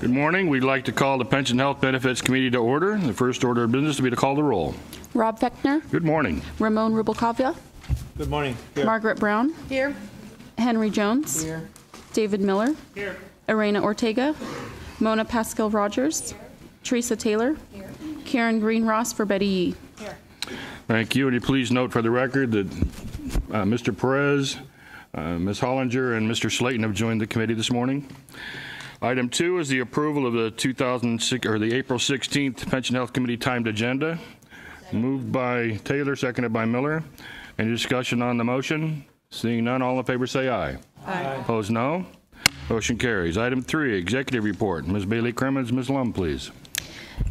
Good morning. We'd like to call the Pension Health Benefits Committee to order. The first order of business will be to call the roll. Rob Feckner, Good morning. Ramon Rubalcava, Good morning. Here. Margaret Brown, Here. Henry Jones, Here. David Miller, Here. Eraina Ortega, Mona Pasquil Rogers, Here. Theresa Taylor, Here. Karen Greene Ross for Betty Yee. Here. Thank you. And you please note for the record that uh, Mr. Perez, uh, Ms. Hollinger, and Mr. Slayton have joined the committee this morning. Item two is the approval of the 2006 or the April 16th Pension Health Committee timed agenda. Moved by Taylor, seconded by Miller. Any discussion on the motion? Seeing none, all in favor say aye. Aye. Opposed, no. Motion carries. Item three, executive report. Ms. Bailey Crimmins, Ms. Lum, please.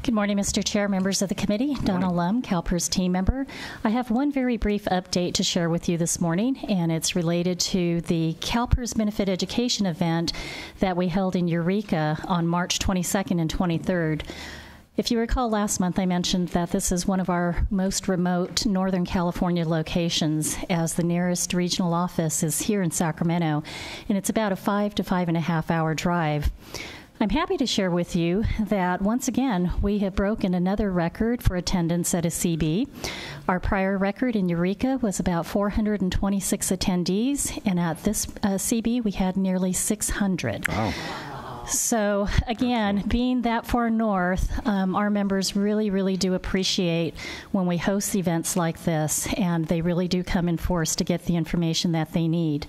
Good morning, Mr. Chair, members of the committee. Donna Lum, CalPERS team member. I have one very brief update to share with you this morning, and it's related to the CalPERS Benefit Education event that we held in Eureka on March 22nd and 23rd. If you recall, last month I mentioned that this is one of our most remote Northern California locations, as the nearest regional office is here in Sacramento, and it's about a five to five and a half hour drive. I'm happy to share with you that once again we have broken another record for attendance at a CB. Our prior record in Eureka was about 426 attendees, and at this uh, CB we had nearly 600. Wow. So, again, being that far north, um, our members really, really do appreciate when we host events like this, and they really do come in force to get the information that they need.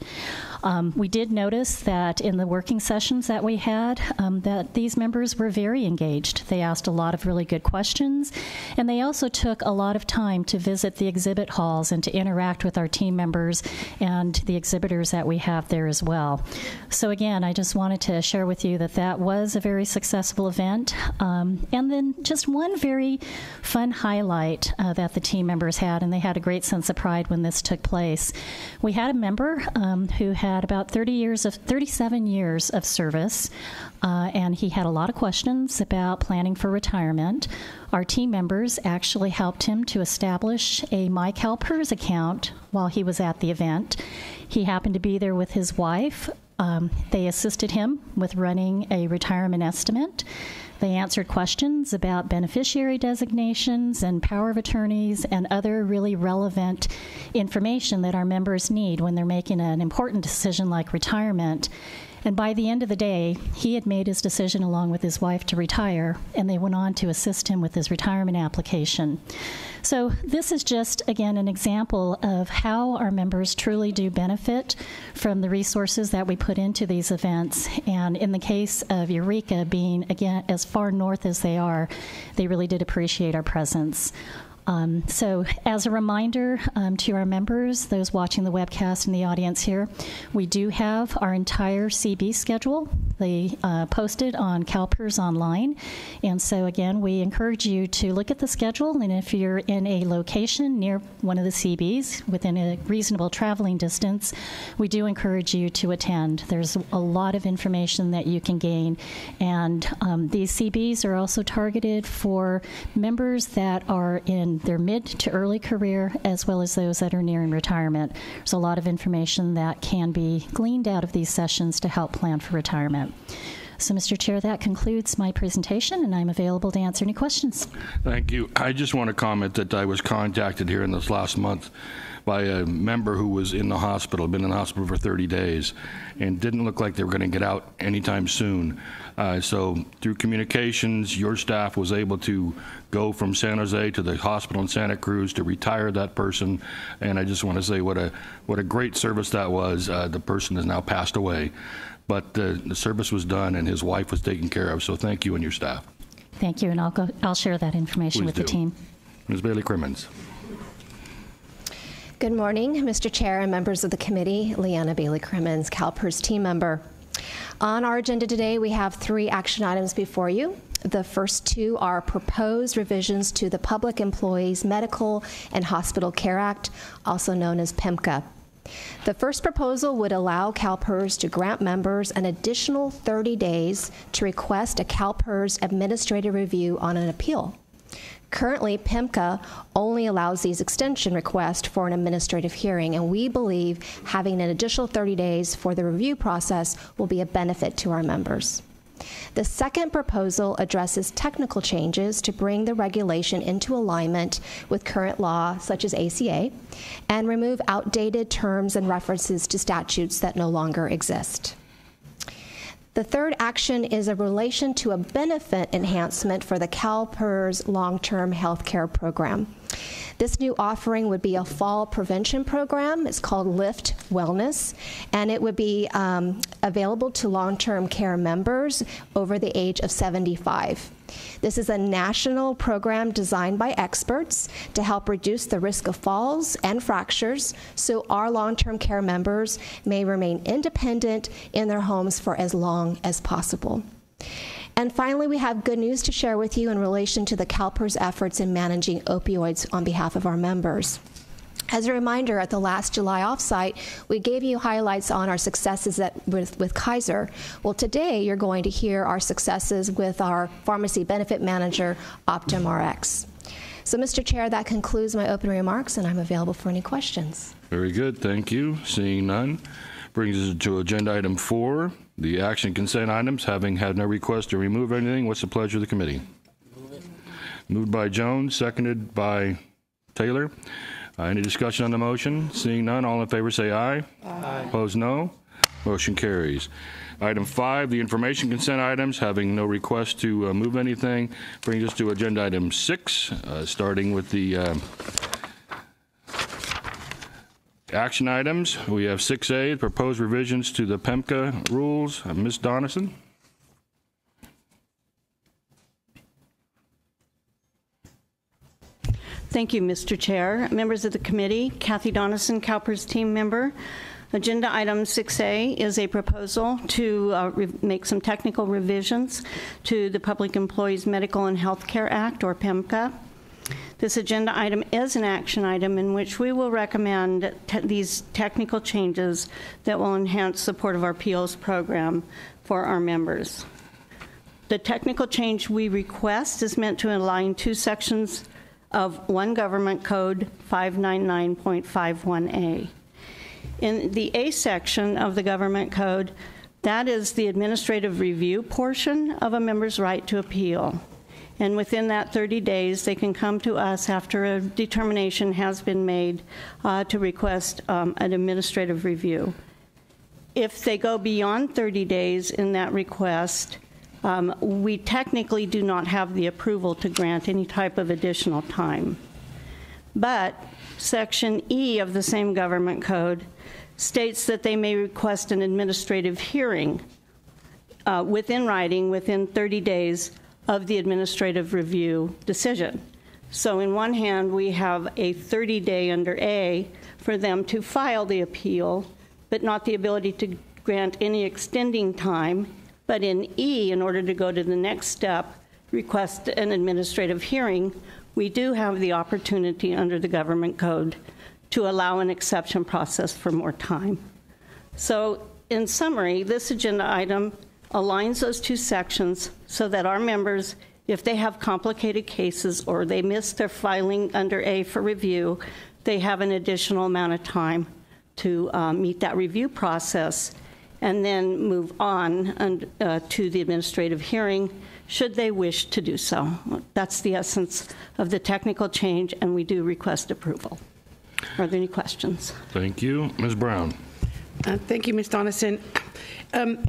Um, we did notice that in the working sessions that we had, um, that these members were very engaged. They asked a lot of really good questions, and they also took a lot of time to visit the exhibit halls and to interact with our team members and the exhibitors that we have there as well. So again, I just wanted to share with you that that was a very successful event, um, and then just one very fun highlight uh, that the team members had, and they had a great sense of pride when this took place. We had a member um, who had about 30 years of 37 years of service, uh, and he had a lot of questions about planning for retirement. Our team members actually helped him to establish a MyCalPERS account while he was at the event. He happened to be there with his wife. Um, they assisted him with running a retirement estimate. They answered questions about beneficiary designations and power of attorneys and other really relevant information that our members need when they're making an important decision like retirement. And by the end of the day, he had made his decision along with his wife to retire, and they went on to assist him with his retirement application. So, this is just, again, an example of how our members truly do benefit from the resources that we put into these events. And in the case of Eureka being, again, as far north as they are, they really did appreciate our presence. Um, so, as a reminder um, to our members, those watching the webcast and the audience here, we do have our entire CB schedule. They uh, posted on CalPERS online, and so again, we encourage you to look at the schedule. And if you're in a location near one of the CBs within a reasonable traveling distance, we do encourage you to attend. There's a lot of information that you can gain, and um, these CBs are also targeted for members that are in their mid to early career as well as those that are nearing retirement. There's a lot of information that can be gleaned out of these sessions to help plan for retirement. So, Mr. Chair, that concludes my presentation, and I'm available to answer any questions. Thank you. I just want to comment that I was contacted here in this last month by a member who was in the hospital, been in the hospital for 30 days, and didn't look like they were going to get out anytime soon. Uh, so through communications, your staff was able to go from San Jose to the hospital in Santa Cruz to retire that person. And I just want to say what a what a great service that was. Uh, the person has now passed away, but uh, the service was done and his wife was taken care of. So thank you and your staff. Thank you, and I'll go. I'll share that information Please with do. the team. Ms. Bailey Crimmins. Good morning, Mr. Chair and members of the committee. Liana Bailey Crimmins, CalPERS team member. On our agenda today, we have three action items before you. The first two are proposed revisions to the Public Employees Medical and Hospital Care Act, also known as PEMHCA. The first proposal would allow CalPERS to grant members an additional 30 days to request a CalPERS administrative review on an appeal. Currently, PEMHCA only allows these extension requests for an administrative hearing, and we believe having an additional 30 days for the review process will be a benefit to our members. The second proposal addresses technical changes to bring the regulation into alignment with current law, such as ACA, and remove outdated terms and references to statutes that no longer exist. The third action is a relation to a benefit enhancement for the CalPERS long term health care program. This new offering would be a fall prevention program. It's called Lift Wellness, and it would be um, available to long term care members over the age of 75. This is a national program designed by experts to help reduce the risk of falls and fractures so our long term care members may remain independent in their homes for as long as possible. And finally, we have good news to share with you in relation to the CalPERS efforts in managing opioids on behalf of our members. As a reminder, at the last July offsite, we gave you highlights on our successes at, with, with Kaiser. Well, today you're going to hear our successes with our pharmacy benefit manager, OptumRx. So, Mr. Chair, that concludes my opening remarks, and I'm available for any questions. Very good, thank you. Seeing none, brings us to agenda item four, the action consent items. Having had no request to remove anything, what's the pleasure of the committee? Moved by Jones, seconded by Taylor. Uh, Any discussion on the motion? Seeing none, all in favor say aye. Aye. Opposed, no. Motion carries. Item five, the information consent items, having no request to uh, move anything, brings us to agenda item six, uh, starting with the uh, action items. We have 6A, proposed revisions to the PEMHCA rules. Uh, Ms. Donneson? Thank you, Mr. Chair. Members of the committee, Kathy Donneson, CalPERS team member. Agenda item 6A is a proposal to uh, make some technical revisions to the Public Employees Medical and Health Care Act, or PEMHCA. This agenda item is an action item in which we will recommend te- these technical changes that will enhance support of our PEALS program for our members. The technical change we request is meant to align two sections of one government code 599.51A. In the A section of the government code, that is the administrative review portion of a member's right to appeal. And within that 30 days, they can come to us after a determination has been made uh, to request um, an administrative review. If they go beyond 30 days in that request, um, we technically do not have the approval to grant any type of additional time. But Section E of the same government code states that they may request an administrative hearing uh, within writing within 30 days of the administrative review decision. So, in one hand, we have a 30 day under A for them to file the appeal, but not the ability to grant any extending time. But in E, in order to go to the next step, request an administrative hearing, we do have the opportunity under the government code to allow an exception process for more time. So, in summary, this agenda item aligns those two sections so that our members, if they have complicated cases or they miss their filing under A for review, they have an additional amount of time to uh, meet that review process and then move on and, uh, to the administrative hearing should they wish to do so. That's the essence of the technical change, and we do request approval. Are there any questions? Thank you. Ms. Brown? Uh, Thank you, Ms. Donneson. Um,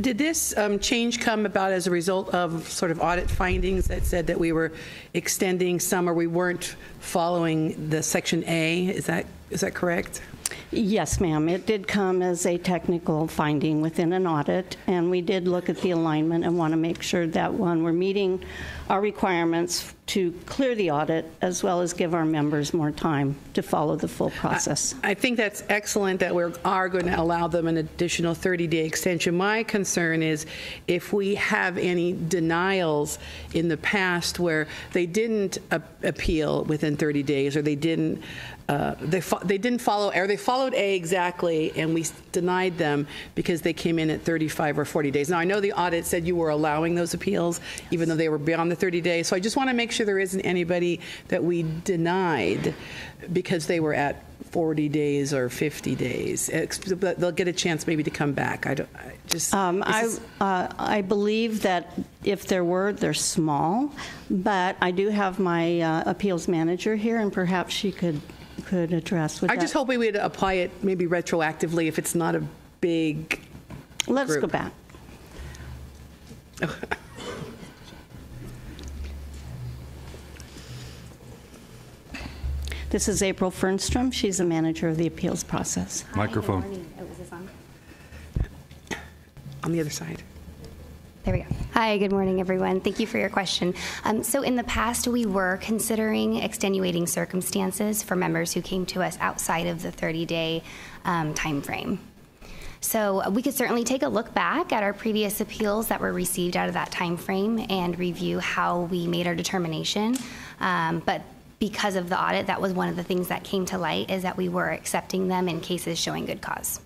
Did this um, change come about as a result of sort of audit findings that said that we were extending some or we weren't following the Section A? Is that, is that correct? Yes, ma'am. It did come as a technical finding within an audit, and we did look at the alignment and want to make sure that, one, we're meeting our requirements to clear the audit, as well as give our members more time to follow the full process. I think that's excellent that we are going to allow them an additional 30-day extension. My concern is if we have any denials in the past where they didn't appeal within 30 days or they didn't uh, they they didn't follow or they followed A exactly, and we denied them because they came in at 35 or 40 days. Now, I know the audit said you were allowing those appeals, even though they were beyond the 30 days, so I just want to make sure there isn't anybody that we denied because they were at 40 days or 50 days. But they'll get a chance maybe to come back. I don't, I just. Um, I, uh, I believe that if there were, they're small, but I do have my uh, appeals manager here, and perhaps she could, could address with I just hope we would apply it maybe retroactively if it's not a big, Let's go back. This is April Fernstrom. She's the manager of the appeals process. Microphone. on the other side. There we go. Hi, good morning, everyone. Thank you for your question. Um, so, in the past, we were considering extenuating circumstances for members who came to us outside of the 30 day um, time frame. So, uh, we could certainly take a look back at our previous appeals that were received out of that time frame and review how we made our determination. Um, but because of the audit, that was one of the things that came to light is that we were accepting them in cases showing good cause.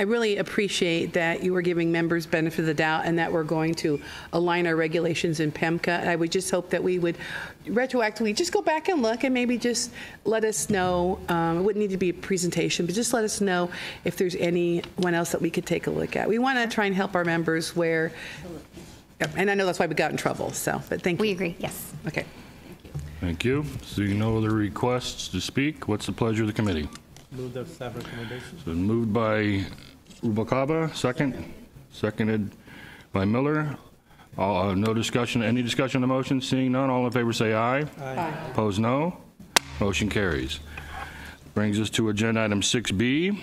I really appreciate that you are giving members benefit of the doubt and that we're going to align our regulations in PEMHCA. I would just hope that we would retroactively just go back and look and maybe just let us know. Um, it wouldn't need to be a presentation, but just let us know if there's anyone else that we could take a look at. We want to try and help our members where, and I know that's why we got in trouble. So, but thank you. We agree, yes. Okay. Thank you. Seeing no other requests to speak, what's the pleasure of the committee? Move the staff recommendations. It's been moved by Rubalcava, second. Seconded by Miller. All- uh, No discussion, any discussion on the motion? Seeing none, all in favor say aye. Aye. Opposed, no. Motion carries. Brings us to agenda item 6B,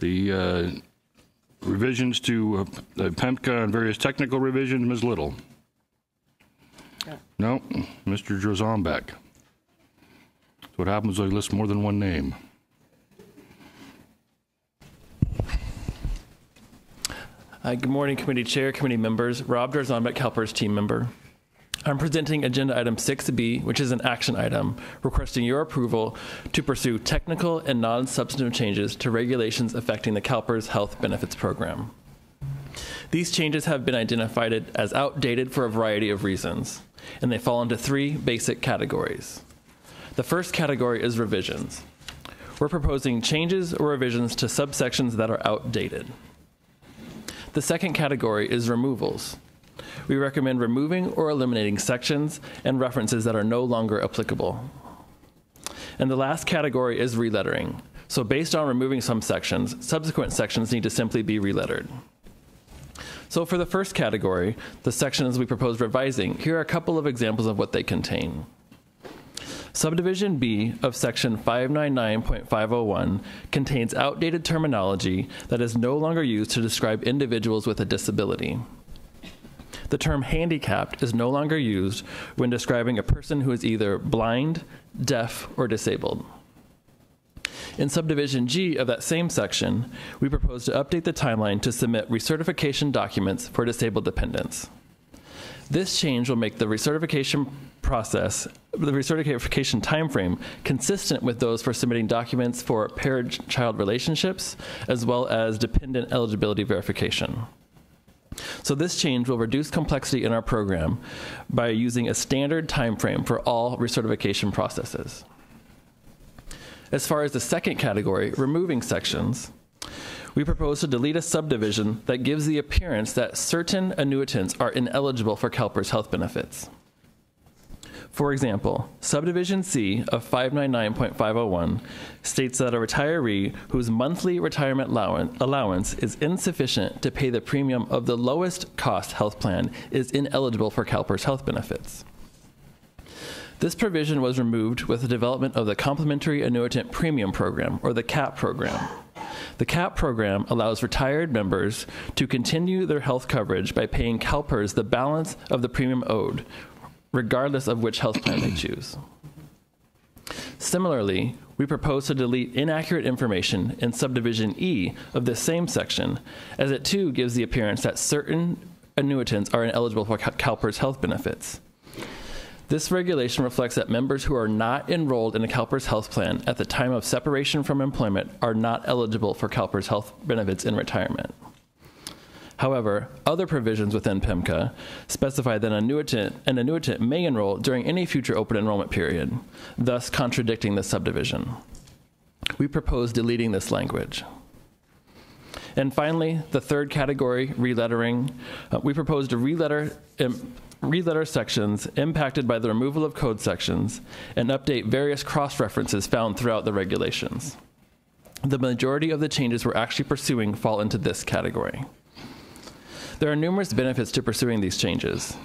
the uh, revisions to uh, the PEMHCA and various technical revisions. Ms. Little? No. Mr. Jarzombek? That's what happens when you list more than one name. Hi, good morning, committee chair, committee members. Rob Jarzombek, CalPERS team member. I'm presenting agenda item 6B, which is an action item, requesting your approval to pursue technical and non-substantive changes to regulations affecting the CalPERS Health Benefits Program. These changes have been identified as outdated for a variety of reasons, and they fall into three basic categories. The first category is revisions. We're proposing changes or revisions to subsections that are outdated. The second category is removals. We recommend removing or eliminating sections and references that are no longer applicable. And the last category is relettering. So, based on removing some sections, subsequent sections need to simply be relettered. So, for the first category, the sections we propose revising, here are a couple of examples of what they contain. Subdivision B of Section 599.501 contains outdated terminology that is no longer used to describe individuals with a disability. The term handicapped is no longer used when describing a person who is either blind, deaf, or disabled. In subdivision G of that same section, we propose to update the timeline to submit recertification documents for disabled dependents. This change will make the recertification process, the recertification timeframe, consistent with those for submitting documents for parent-child relationships, as well as dependent eligibility verification. So this change will reduce complexity in our program by using a standard timeframe for all recertification processes. As far as the second category, removing sections, we propose to delete a subdivision that gives the appearance that certain annuitants are ineligible for CalPERS health benefits. For example, subdivision C of 599.501 states that a retiree whose monthly retirement allowance is insufficient to pay the premium of the lowest cost health plan is ineligible for CalPERS health benefits. This provision was removed with the development of the Complementary Annuitant Premium Program, or the CAP program. The CAP program allows retired members to continue their health coverage by paying CalPERS the balance of the premium owed, regardless of which health plan they choose. Similarly, we propose to delete inaccurate information in subdivision E of this same section, as it too gives the appearance that certain annuitants are ineligible for CalPERS health benefits. This regulation reflects that members who are not enrolled in a CalPERS health plan at the time of separation from employment are not eligible for CalPERS health benefits in retirement. However, other provisions within PEMHCA specify that an annuitant, an annuitant may enroll during any future open enrollment period, thus contradicting this subdivision. We propose deleting this language. And finally, the third category, relettering, uh, we propose to reletter, um, reletter sections impacted by the removal of code sections and update various cross references found throughout the regulations. The majority of the changes we're actually pursuing fall into this category. There are numerous benefits to pursuing these changes.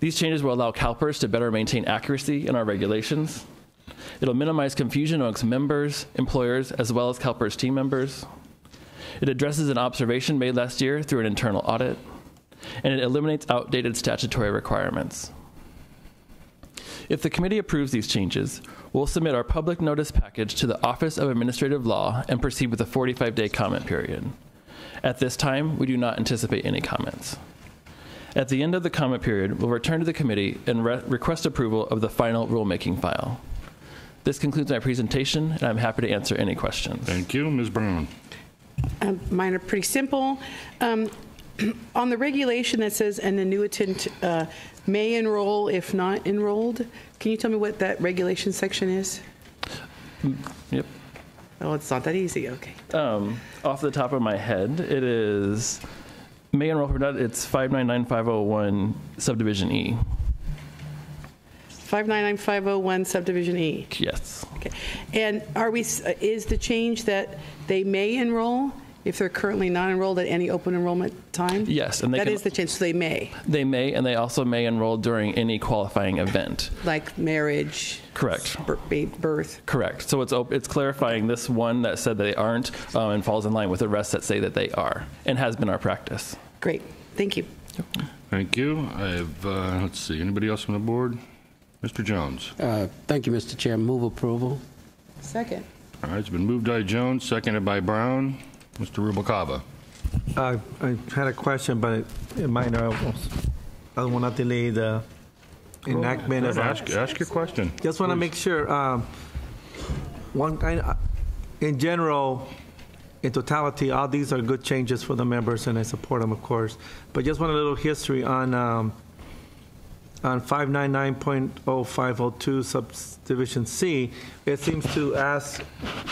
These changes will allow CalPERS to better maintain accuracy in our regulations. It'll minimize confusion amongst members, employers, as well as CalPERS team members. It addresses an observation made last year through an internal audit, and it eliminates outdated statutory requirements. If the committee approves these changes, we'll submit our public notice package to the Office of Administrative Law and proceed with a 45 day comment period. At this time, we do not anticipate any comments. At the end of the comment period, we'll return to the committee and re- request approval of the final rulemaking file. This concludes my presentation, and I'm happy to answer any questions. Thank you. Ms. Brown? Um, Mine are pretty simple. Um, On the regulation that says an annuitant uh, may enroll if not enrolled, can you tell me what that regulation section is? Yep. Oh, it's not that easy, okay. Um, off the top of my head, it is may enroll for that. It's 599501 subdivision E. 599501 subdivision E. Yes. Okay. And are we, is the change that they may enroll if they're currently not enrolled at any open enrollment time? Yes, and they That can- is the change, so they may, They may, and they also may enroll during any qualifying event. like marriage, Correct. birth. Correct. So it's op- it's clarifying this one that said that they aren't um, and falls in line with the rest that say that they are, and has been our practice. Great, thank you. Thank you. I have, uh, let's see, anybody else on the board? Mr. Jones? Uh, Thank you, Mr. Chair. Move approval. Second. All right, it's been moved by Jones, seconded by Brown. Mr. Rubalcava? Uh, I had a question, but it- it might not, I don't want to delay the enactment of. Ask, ask your question. Just want to make sure, um, one, I- in general, in totality, all these are good changes for the members, and I support them, of course. But just want a little history on, um, on 599.0502 subdivision C. It seems to ask,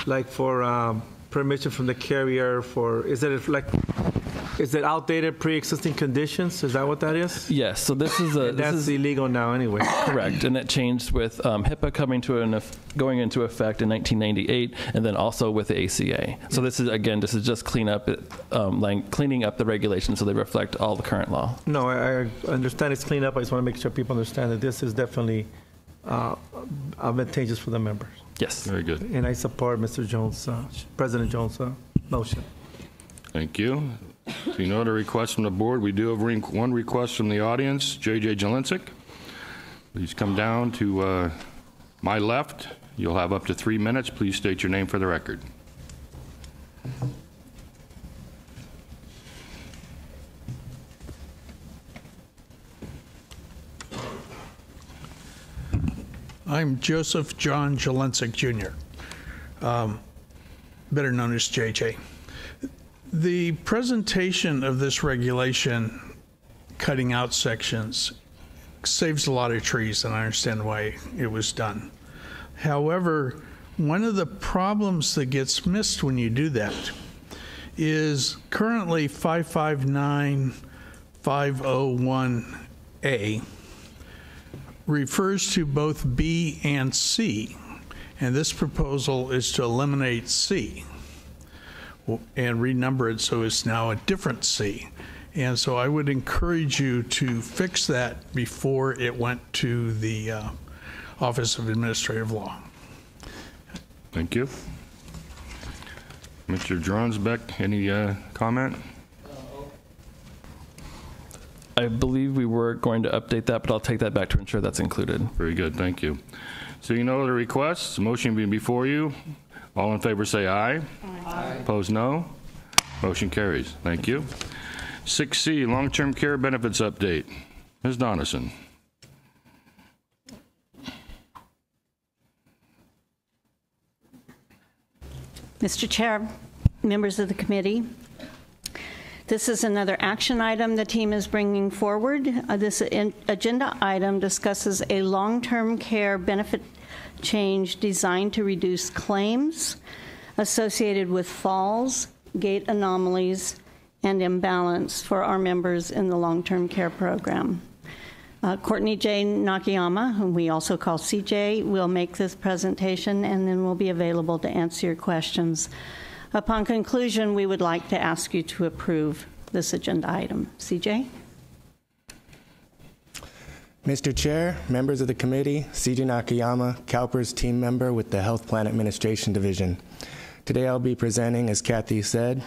like, for um, permission from the carrier for, is it like, is it outdated pre-existing conditions? Is that what that is? Yes. So this is a this That's is illegal now, anyway. correct, and it changed with um, HIPAA coming to an eff- going into effect in 1998, and then also with the ACA. So this is again, this is just clean up, um, like cleaning up the regulations so they reflect all the current law. No, I, I understand it's cleaned up. I just want to make sure people understand that this is definitely uh, advantageous for the members. Yes. Very good. And I support Mr. Jones, uh, President Jones' uh, motion. Thank you. Seeing no other requests from the board, we do have re- one request from the audience. J.J. Jelincic, please come down to uh, my left. You'll have up to three minutes. Please state your name for the record. I'm Joseph John Jelincic Jr., um, better known as JJ. The presentation of this regulation, cutting out sections, saves a lot of trees, and I understand why it was done. However, one of the problems that gets missed when you do that is currently 559501A refers to both B and C, and this proposal is to eliminate C and renumber it so it's now a different C. And so I would encourage you to fix that before it went to the uh, Office of Administrative Law. Thank you. Mr. Jarzombek, any uh, comment? I believe we were going to update that, but I'll take that back to ensure that's included. Very good, thank you. So you know the requests, motion being before you. All in favor say aye. Aye. Opposed no. Motion carries. Thank you. 6C, long-term care benefits update. Ms. Donneson. Mr. Chair, members of the committee, this is another action item the team is bringing forward. Uh, This agenda item discusses a long-term care benefit change designed to reduce claims associated with falls, gait anomalies, and imbalance for our members in the long-term care program. Uh, Courtney J. Nakayama, whom we also call CJ, will make this presentation and then we'll be available to answer your questions. Upon conclusion, we would like to ask you to approve this agenda item. CJ? Mr. Chair, members of the committee, CJ Nakayama, CalPERS team member with the Health Plan Administration Division. Today I'll be presenting, as Kathy said,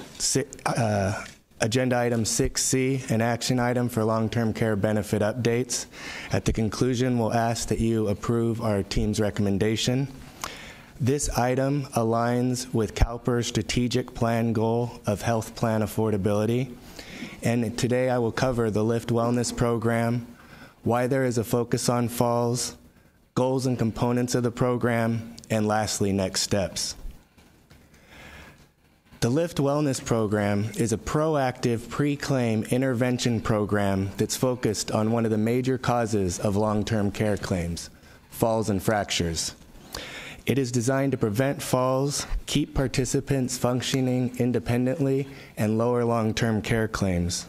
uh, Agenda Item 6C, an action item for long-term care benefit updates. At the conclusion, we'll ask that you approve our team's recommendation. This item aligns with CalPERS' strategic plan goal of health plan affordability. And today I will cover the Lift Wellness Program, why there is a focus on falls, goals and components of the program, and lastly, next steps. The Lift Wellness Program is a proactive pre claim intervention program that's focused on one of the major causes of long term care claims falls and fractures. It is designed to prevent falls, keep participants functioning independently, and lower long term care claims.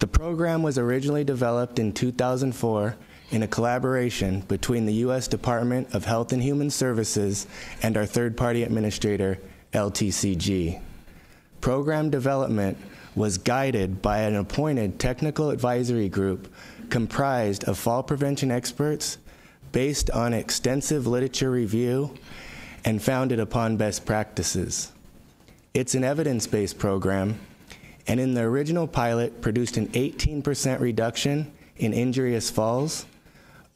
The program was originally developed in 2004 in a collaboration between the U.S. Department of Health and Human Services and our third party administrator, LTCG. Program development was guided by an appointed technical advisory group comprised of fall prevention experts based on extensive literature review and founded upon best practices. It's an evidence based program, and in the original pilot, produced an 18% reduction in injurious falls,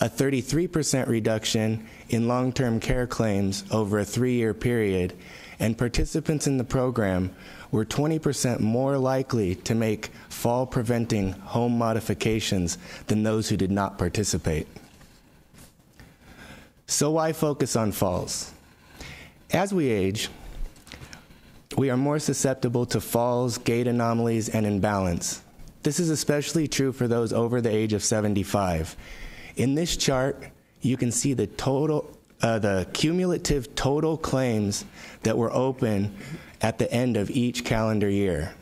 a 33% reduction in long term care claims over a three year period, and participants in the program were 20% more likely to make fall preventing home modifications than those who did not participate. So, why focus on falls? As we age, we are more susceptible to falls, gait anomalies, and imbalance. This is especially true for those over the age of 75. In this chart, you can see the total, uh, the cumulative total claims that were open at the end of each calendar year.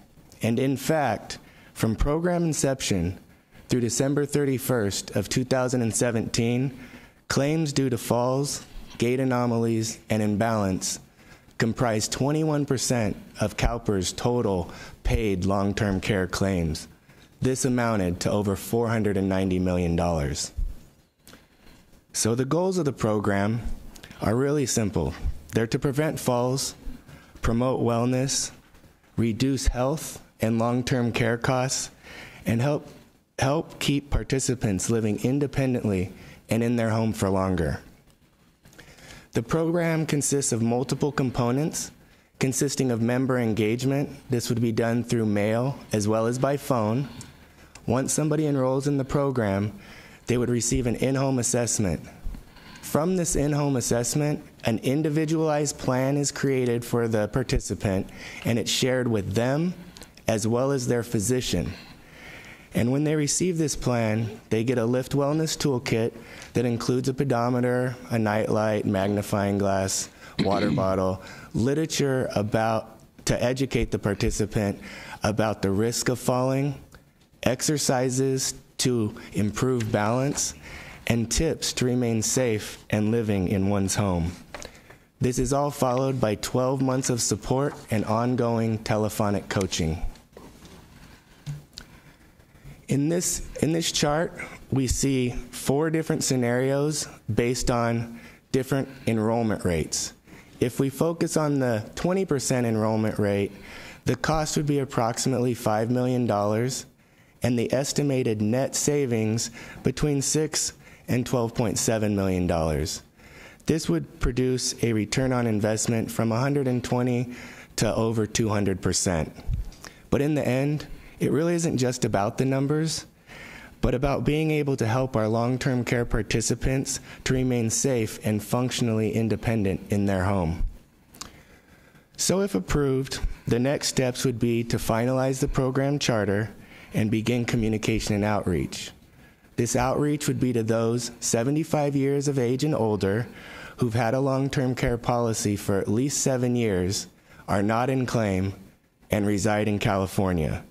And in fact, from program inception through December 31st of 2017, claims due to falls, gait anomalies, and imbalance comprised 21% of CalPERS' total paid long term care claims. This amounted to over $490 million. So, the goals of the program are really simple they're to prevent falls, promote wellness, reduce health and long term care costs, and help, help keep participants living independently and in their home for longer. The program consists of multiple components consisting of member engagement. This would be done through mail as well as by phone. Once somebody enrolls in the program, they would receive an in home assessment. From this in home assessment, an individualized plan is created for the participant and it's shared with them as well as their physician. And when they receive this plan, they get a Lift Wellness Toolkit that includes a pedometer, a nightlight, magnifying glass, water bottle, literature about to educate the participant about the risk of falling, exercises to improve balance, and tips to remain safe and living in one's home. This is all followed by 12 months of support and ongoing telephonic coaching. In this, in this chart, we see four different scenarios based on different enrollment rates. If we focus on the 20% enrollment rate, the cost would be approximately $5 million, and the estimated net savings between 6 and $12.7 million. This would produce a return on investment from 120 to over 200%. But in the end, it really isn't just about the numbers, but about being able to help our long term care participants to remain safe and functionally independent in their home. So, if approved, the next steps would be to finalize the program charter and begin communication and outreach. This outreach would be to those 75 years of age and older who've had a long term care policy for at least seven years, are not in claim, and reside in California.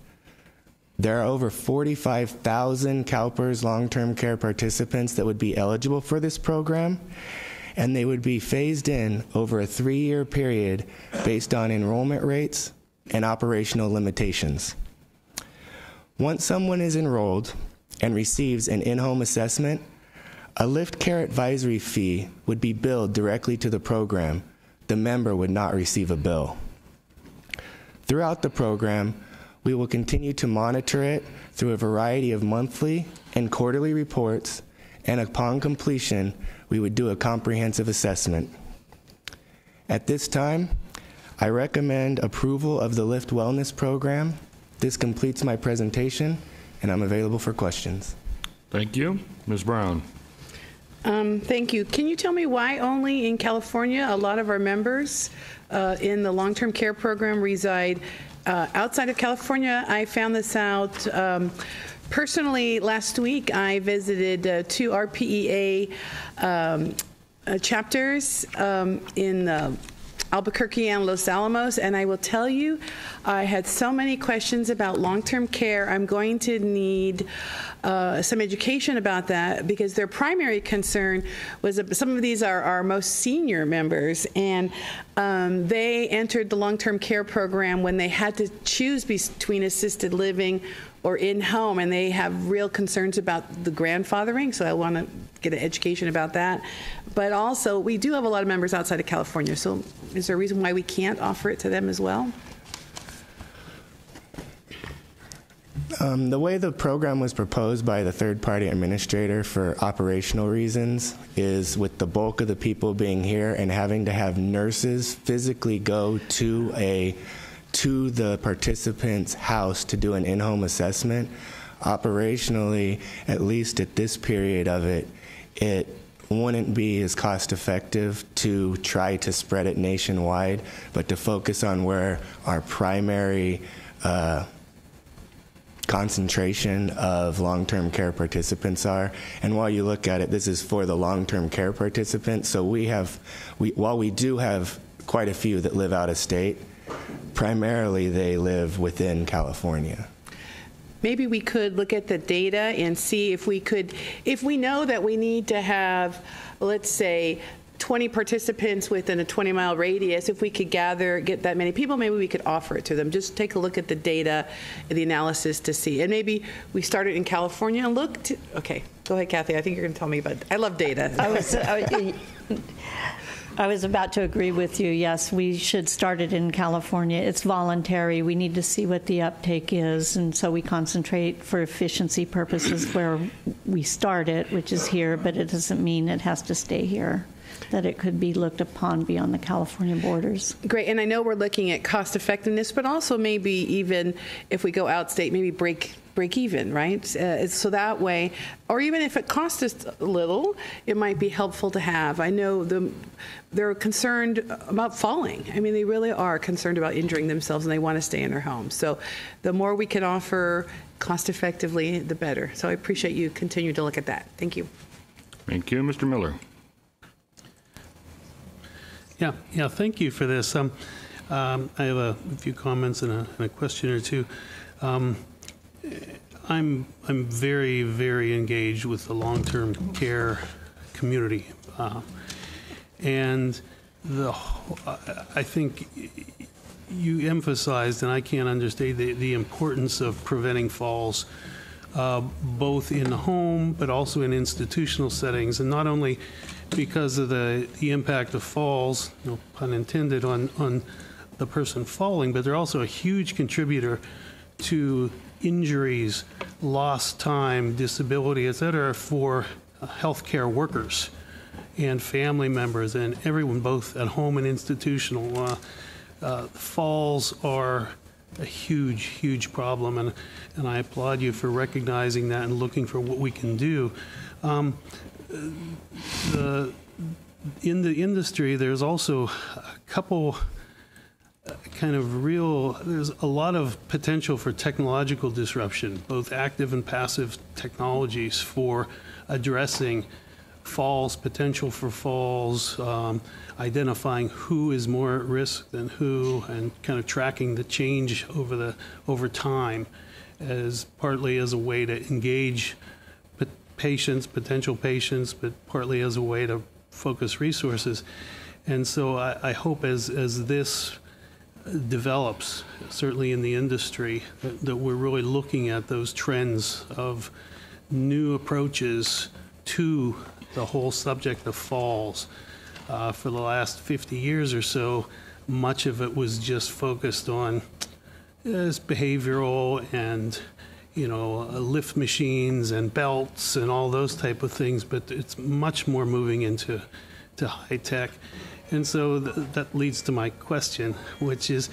There are over 45,000 CalPERS long term care participants that would be eligible for this program, and they would be phased in over a three year period based on enrollment rates and operational limitations. Once someone is enrolled and receives an in home assessment, a Lift Care advisory fee would be billed directly to the program. The member would not receive a bill. Throughout the program, we will continue to monitor it through a variety of monthly and quarterly reports, and upon completion, we would do a comprehensive assessment. At this time, I recommend approval of the Lift Wellness Program. This completes my presentation, and I'm available for questions. Thank you. Ms. Brown. Um, Thank you. Can you tell me why only in California a lot of our members uh, in the long-term care program reside uh, outside of California? I found this out um, personally last week. I visited uh, two RPEA um, uh, chapters um, in Albuquerque and Los Alamos, and I will tell you, I had so many questions about long-term care. I'm going to need uh, some education about that because their primary concern was that some of these are our most senior members, and um, they entered the long-term care program when they had to choose between assisted living or in home, and they have real concerns about the grandfathering. So I want to get an education about that. But also, we do have a lot of members outside of California. So is there a reason why we can't offer it to them as well? Um, the way the program was proposed by the third party administrator for operational reasons is with the bulk of the people being here and having to have nurses physically go to a to the participant's house to do an in-home assessment operationally at least at this period of it it wouldn't be as cost effective to try to spread it nationwide but to focus on where our primary uh, concentration of long term care participants are. And while you look at it, this is for the long term care participants. So we have, we, while we do have quite a few that live out of state, primarily they live within California. Maybe we could look at the data and see if we could, if we know that we need to have, let's say, 20 participants within a 20 mile radius, if we could gather, get that many people, maybe we could offer it to them. Just take a look at the data, the analysis to see. And maybe we started in California and looked. Okay, go ahead, Kathy. I think you're going to tell me about I love data. I was, I was about to agree with you. Yes, we should start it in California. It's voluntary. We need to see what the uptake is, and so we concentrate for efficiency purposes where we start it, which is here, but it doesn't mean it has to stay here that it could be looked upon beyond the California borders. Great, and I know we're looking at cost effectiveness, but also maybe even if we go outstate, maybe break break even, right? Uh, so that way, or even if it costs us a little, it might be helpful to have. I know the, they're concerned about falling. I mean, they really are concerned about injuring themselves and they want to stay in their homes. So the more we can offer cost effectively, the better. So I appreciate you continue to look at that. Thank you. Thank you. Mr. Miller. Yeah, yeah, thank you for this. Um, um, I have a, few comments and a, and a question or two. Um, I'm I'm very very engaged with the long-term care community, uh, and the I think you emphasized, and I can't understate the, the importance of preventing falls, uh, both in the home but also in institutional settings, and not only because of the, the impact of falls, no pun intended, on, on the person falling, but they're also a huge contributor to injuries, lost time, disability, et cetera, for healthcare workers and family members and everyone, both at home and institutional. Uh, uh, falls are a huge, huge problem, and, and I applaud you for recognizing that and looking for what we can do. Um, the in the industry, there's also a couple kind of real, there's a lot of potential for technological disruption, both active and passive technologies for addressing falls, potential for falls, um, identifying who is more at risk than who, and kind of tracking the change over the over time, as partly as a way to engage patients, potential patients, but partly as a way to focus resources. And so I, I hope as as this develops, certainly in the industry, that, that we're really looking at those trends of new approaches to the whole subject of falls. Uh, for the last 50 years or so, much of it was just focused on as behavioral and you know uh, lift machines and belts and all those type of things but it's much more moving into to high tech and so th- that leads to my question which is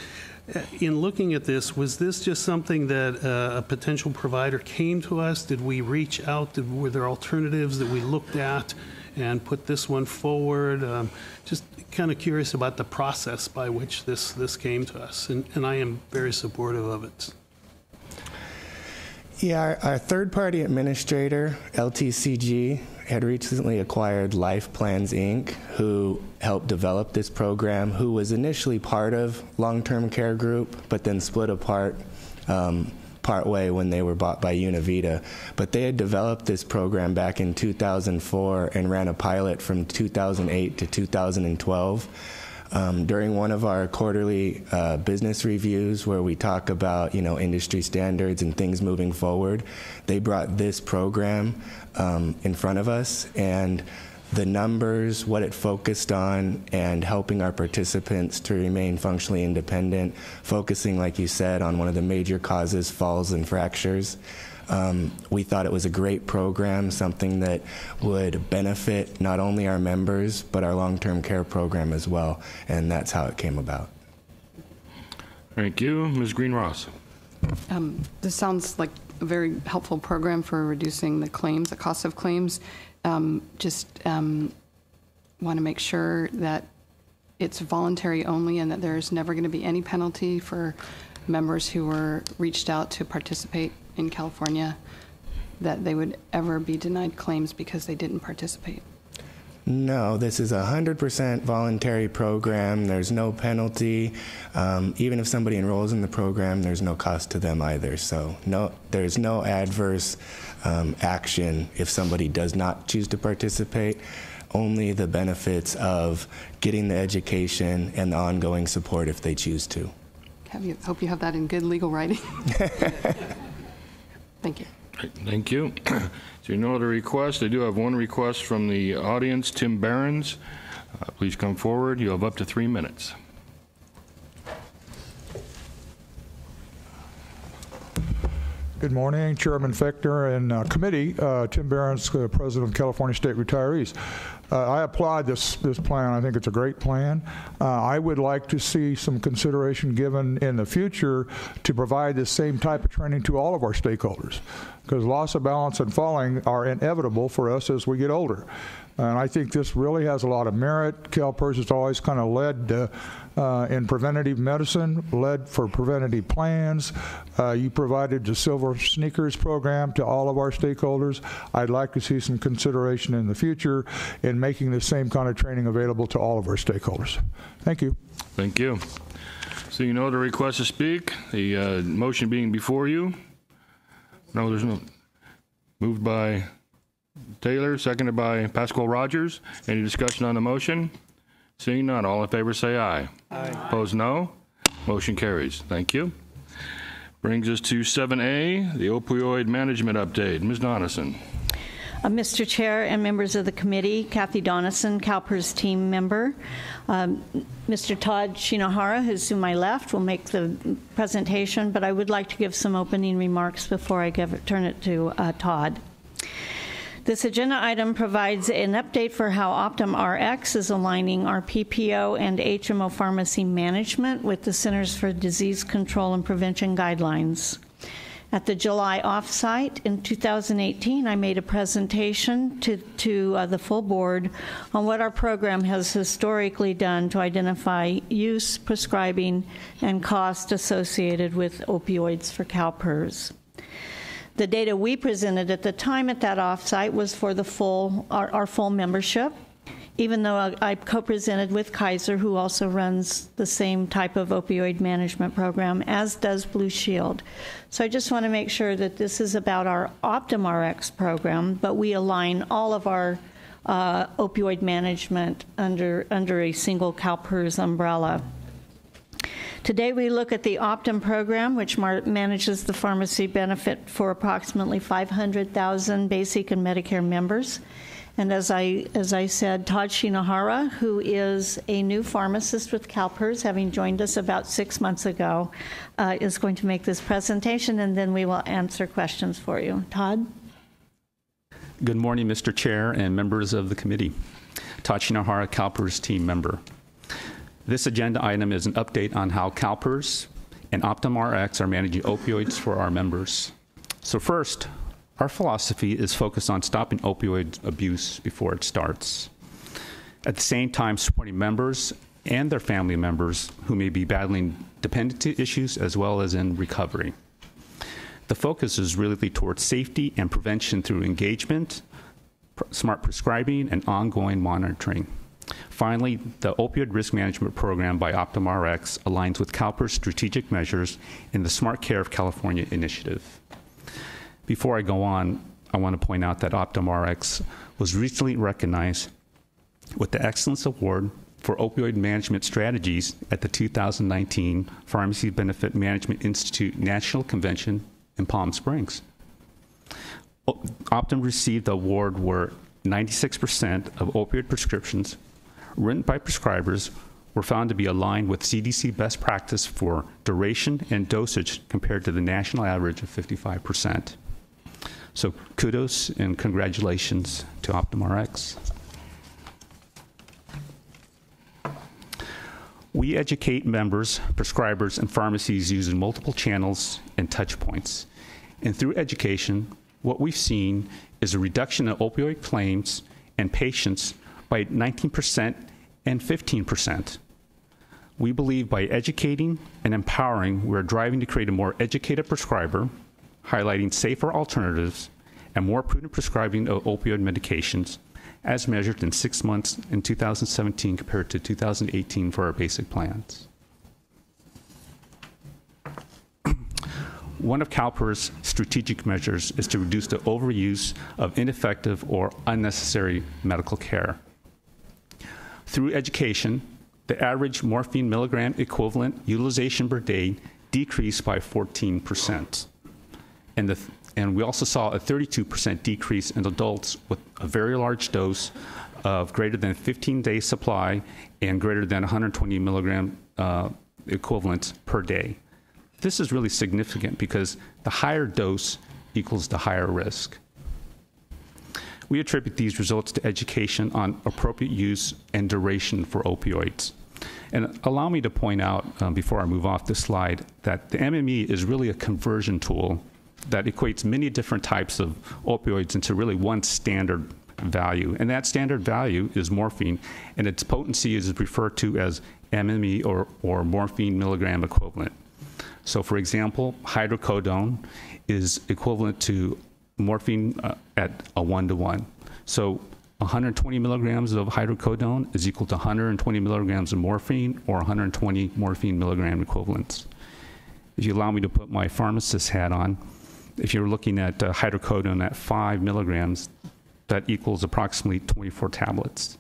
uh, in looking at this was this just something that uh, a potential provider came to us? Did we reach out? Did, were there alternatives that we looked at and put this one forward? Um, just kind of curious about the process by which this this came to us and, and i am very supportive of it. Yeah, our, our third party administrator, LTCG, had recently acquired Life Plans Inc., who helped develop this program, who was initially part of Long Term Care Group, but then split apart um, partway when they were bought by Univita. But they had developed this program back in 2004 and ran a pilot from 2008 to 2012. Um, during one of our quarterly uh, business reviews where we talk about you know industry standards and things moving forward they brought this program um, in front of us and the numbers what it focused on and helping our participants to remain functionally independent focusing like you said on one of the major causes falls and fractures um, we thought it was a great program, something that would benefit not only our members, but our long term care program as well. And that's how it came about. Thank you. Ms. Greene Ross. Um, This sounds like a very helpful program for reducing the claims, the cost of claims. Um, Just want to make sure that it's voluntary only and that there's never going to be any penalty for members who were reached out to participate in California, that they would ever be denied claims because they didn't participate. No, this is a 100% voluntary program. There's no penalty. Um, even if somebody enrolls in the program, there's no cost to them either. So no, there's no adverse um, action if somebody does not choose to participate. Only the benefits of getting the education and the ongoing support if they choose to. Have you, hope you have that in good legal writing. Thank you. Thank you. So you know the request. I do have one request from the audience, Tim Behrens. Uh, Please come forward. You have up to three minutes. Good morning, Chairman Feckner and uh, committee. Uh, Tim Behrens, uh, President of California State Retirees. Uh, I applaud this this plan. I think it's a great plan. Uh, I would like to see some consideration given in the future to provide the same type of training to all of our stakeholders, because loss of balance and falling are inevitable for us as we get older. And I think this really has a lot of merit. CalPERS has always kind of led uh, uh, in preventative medicine, led for preventative plans. Uh, you provided the Silver Sneakers program to all of our stakeholders. I'd like to see some consideration in the future in making the same kind of training available to all of our stakeholders. Thank you. Thank you. So you know the request to speak, the uh, motion being before you? No, there's no. Moved by Taylor, seconded by Pasquil Rogers. Any discussion on the motion? Seeing none, all in favor say aye. Aye. Opposed, no. Motion carries. Thank you. Brings us to 7A, the opioid management update. Ms. Donneson. Uh, Mr. Chair and members of the committee, Kathy Donneson, CalPERS team member. Um, Mr. Todd Shinohara, who's to my left, will make the presentation, but I would like to give some opening remarks before I give, turn it to uh, Todd. This agenda item provides an update for how Optum RX is aligning our PPO and HMO pharmacy management with the Centers for Disease Control and Prevention guidelines. At the July offsite in 2018, I made a presentation to, to uh, the full board on what our program has historically done to identify use, prescribing, and cost associated with opioids for CalPERS. The data we presented at the time at that offsite was for the full, our, our full membership, even though I, I co-presented with Kaiser, who also runs the same type of opioid management program, as does Blue Shield. So I just want to make sure that this is about our OptumRx program, but we align all of our uh, opioid management under, under a single CalPERS umbrella. Today, we look at the Optum program, which manages the pharmacy benefit for approximately 500,000 basic and Medicare members. And as I, as I said, Todd Shinohara, who is a new pharmacist with CalPERS, having joined us about six months ago, uh, is going to make this presentation, and then we will answer questions for you. Todd? Good morning, Mr. Chair and members of the committee. Todd Shinohara, CalPERS team member. This agenda item is an update on how CalPERS and OptumRx are managing opioids for our members. So first, our philosophy is focused on stopping opioid abuse before it starts. At the same time, supporting members and their family members who may be battling dependency issues as well as in recovery. The focus is really towards safety and prevention through engagement, pr- smart prescribing, and ongoing monitoring. Finally, the opioid risk management program by OptumRx aligns with CalPERS strategic measures in the Smart Care of California initiative. Before I go on, I want to point out that OptumRx was recently recognized with the Excellence Award for Opioid Management Strategies at the 2019 Pharmacy Benefit Management Institute National Convention in Palm Springs. Optum received the award where 96% of opioid prescriptions written by prescribers were found to be aligned with CDC best practice for duration and dosage compared to the national average of 55%. So kudos and congratulations to OptumRx. We educate members, prescribers, and pharmacies using multiple channels and touch points. And through education, what we've seen is a reduction in opioid claims and patients by 19% and 15%. We believe by educating and empowering, we're driving to create a more educated prescriber, highlighting safer alternatives and more prudent prescribing of opioid medications as measured in six months in 2017 compared to 2018 for our basic plans. One of CalPERS' strategic measures is to reduce the overuse of ineffective or unnecessary medical care. Through education, the average morphine milligram equivalent utilization per day decreased by 14%. And, the, and we also saw a 32% decrease in adults with a very large dose of greater than 15 day supply and greater than 120 milligram uh, equivalent per day. This is really significant because the higher dose equals the higher risk. We attribute these results to education on appropriate use and duration for opioids. And allow me to point out, um, before I move off this slide, that the MME is really a conversion tool that equates many different types of opioids into really one standard value. And that standard value is morphine, and its potency is referred to as MME or, or morphine milligram equivalent. So, for example, hydrocodone is equivalent to morphine uh, at a one to one. So 120 milligrams of hydrocodone is equal to 120 milligrams of morphine or 120 morphine milligram equivalents. If you allow me to put my pharmacist hat on, if you're looking at uh, hydrocodone at 5 milligrams, that equals approximately 24 tablets.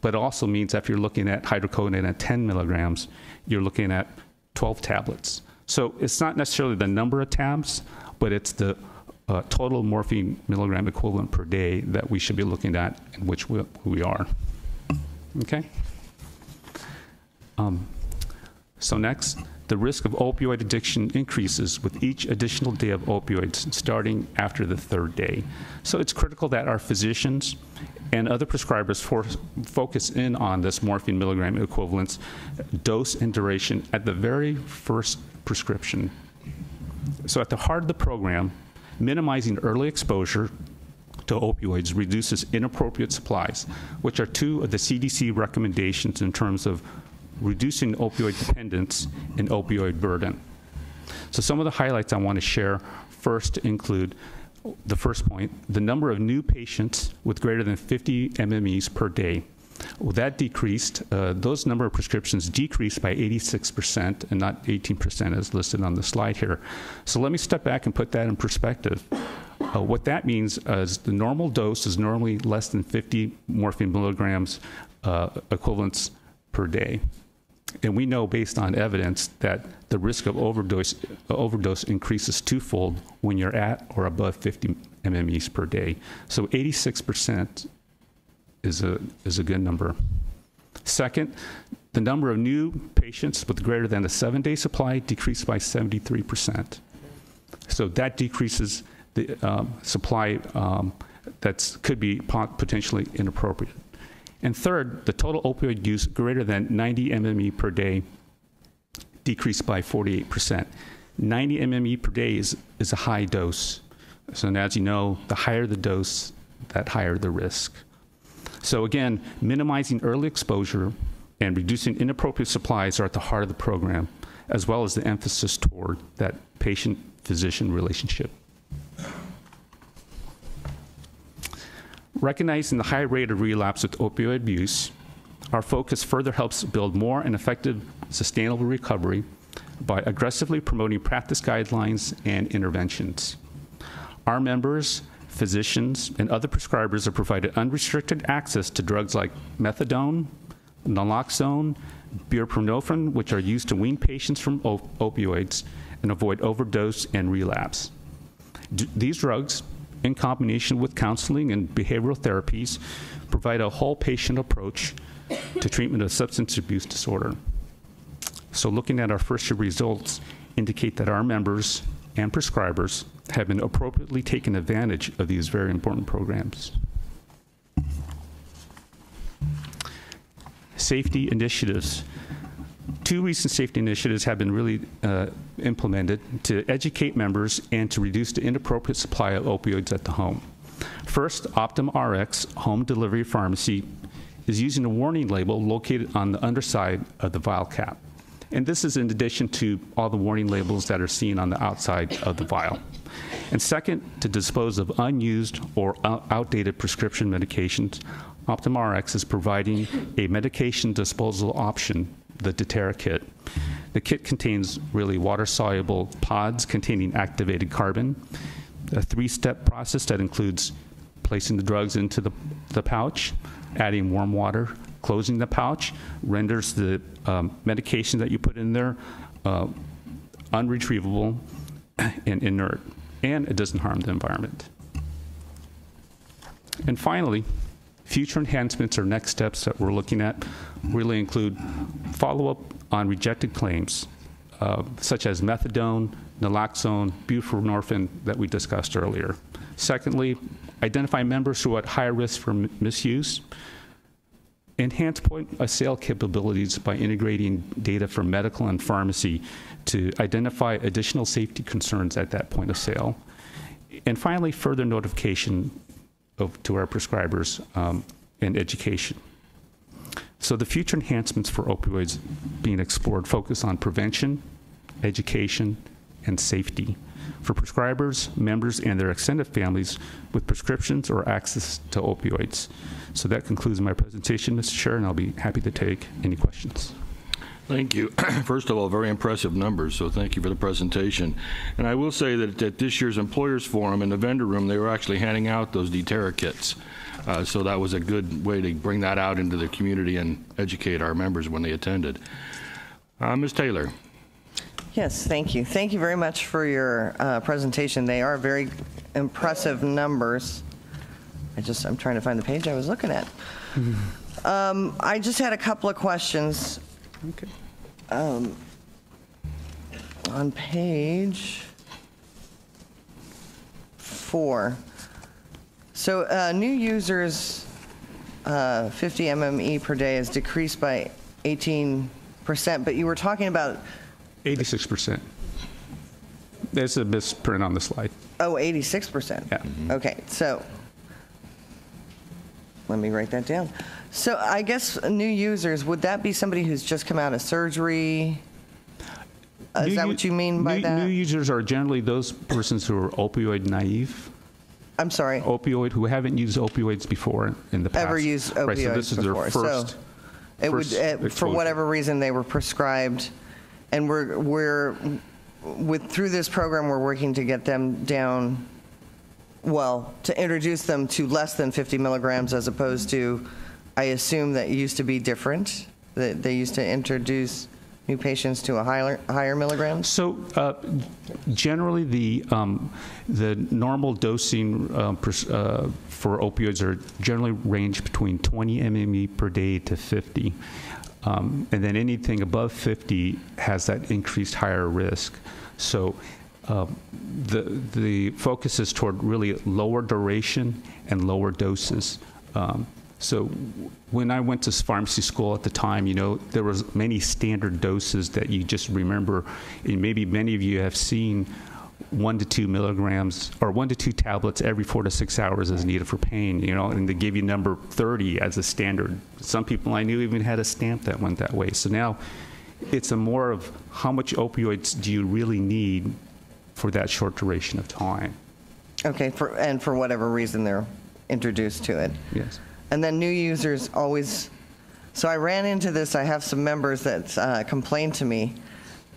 But it also means if you're looking at hydrocodone at 10 milligrams, you're looking at 12 tablets. So it's not necessarily the number of tabs, but it's the uh, total morphine milligram equivalent per day that we should be looking at, in which we, we are. Okay? Um, so, next, the risk of opioid addiction increases with each additional day of opioids starting after the third day. So, it's critical that our physicians and other prescribers for, focus in on this morphine milligram equivalents, dose, and duration at the very first prescription So, at the heart of the program, minimizing early exposure to opioids reduces inappropriate supplies, which are two of the CDC recommendations in terms of reducing opioid dependence and opioid burden. So, some of the highlights I want to share first include the first point the number of new patients with greater than 50 MMEs per day. Well, that decreased, uh, those number of prescriptions decreased by 86% and not 18% as listed on the slide here. So let me step back and put that in perspective. Uh, what that means is the normal dose is normally less than 50 morphine milligrams uh, equivalents per day. And we know based on evidence that the risk of overdose, overdose increases twofold when you're at or above 50 MMEs per day. So 86% is a, is a good number. Second, the number of new patients with greater than a seven day supply decreased by 73%. So that decreases the um, supply um, that could be potentially inappropriate. And third, the total opioid use greater than 90 MME per day decreased by 48%. 90 MME per day is, is a high dose. So, as you know, the higher the dose, that higher the risk. So, again, minimizing early exposure and reducing inappropriate supplies are at the heart of the program, as well as the emphasis toward that patient physician relationship. Recognizing the high rate of relapse with opioid abuse, our focus further helps build more and effective sustainable recovery by aggressively promoting practice guidelines and interventions. Our members, physicians, and other prescribers are provided unrestricted access to drugs like methadone, naloxone, buprenorphine, which are used to wean patients from op- opioids and avoid overdose and relapse. D- these drugs in combination with counseling and behavioral therapies, provide a whole patient approach to treatment of substance abuse disorder. So, looking at our first year results, indicate that our members and prescribers have been appropriately taken advantage of these very important programs. Safety initiatives two recent safety initiatives have been really uh, implemented to educate members and to reduce the inappropriate supply of opioids at the home. First, Optum RX home delivery pharmacy is using a warning label located on the underside of the vial cap. And this is in addition to all the warning labels that are seen on the outside of the vial. And second, to dispose of unused or outdated prescription medications, Optum RX is providing a medication disposal option the Deterra kit. The kit contains really water soluble pods containing activated carbon, a three step process that includes placing the drugs into the, the pouch, adding warm water, closing the pouch, renders the um, medication that you put in there uh, unretrievable and inert, and it doesn't harm the environment. And finally, Future enhancements or next steps that we're looking at really include follow up on rejected claims, uh, such as methadone, naloxone, buprenorphine that we discussed earlier. Secondly, identify members who are at higher risk for misuse. Enhance point of sale capabilities by integrating data from medical and pharmacy to identify additional safety concerns at that point of sale. And finally, further notification of, to our prescribers um, and education. So the future enhancements for opioids being explored focus on prevention, education, and safety for prescribers, members, and their extended families with prescriptions or access to opioids. So that concludes my presentation, Mr. Chair, and I'll be happy to take any questions. Thank you. First of all, very impressive numbers, so thank you for the presentation. And I will say that at this year's Employers Forum in the vendor room, they were actually handing out those Deterra kits. Uh, so that was a good way to bring that out into the community and educate our members when they attended. Uh, Ms. Taylor. Yes, thank you. Thank you very much for your uh, presentation. They are very impressive numbers. I just, I'm trying to find the page I was looking at. Mm-hmm. Um, I just had a couple of questions. Okay. Um, on page four. So uh, new users, uh, 50 MME per day is decreased by 18%, but you were talking about 86%. There's a misprint on the slide. Oh, 86%? Yeah. Okay, so, let me write that down. So I guess new users, would that be somebody who's just come out of surgery? Uh, Is that what you mean by new, that? New users are generally those persons who are opioid naive. I'm sorry? Opioid, who haven't used opioids before in the past. Ever used opioids Right, so this is before, their so first. Would, first uh, for whatever reason, they were prescribed, and we're, we're, with, through this program, we're working to get them down, well, to introduce them to less than 50 milligrams as opposed to, I assume that used to be different, that they used to introduce new patients to a higher, higher milligrams? So uh, generally, the um, the normal dosing um, pers- uh, for opioids are generally range between 20 MME per day to 50, um, and then anything above 50 has that increased higher risk. So. Um, the the focus is toward really lower duration and lower doses. Um, so when I went to pharmacy school at the time, you know, there was many standard doses that you just remember, and maybe many of you have seen one to two milligrams or one to two tablets every four to six hours is needed for pain, you know, and they give you number 30 as a standard. Some people I knew even had a stamp that went that way. So now it's a more of how much opioids do you really need for that short duration of time. Okay, for, and for whatever reason, they're introduced to it. Yes. And then new users always, so I ran into this, I have some members that uh, complained to me,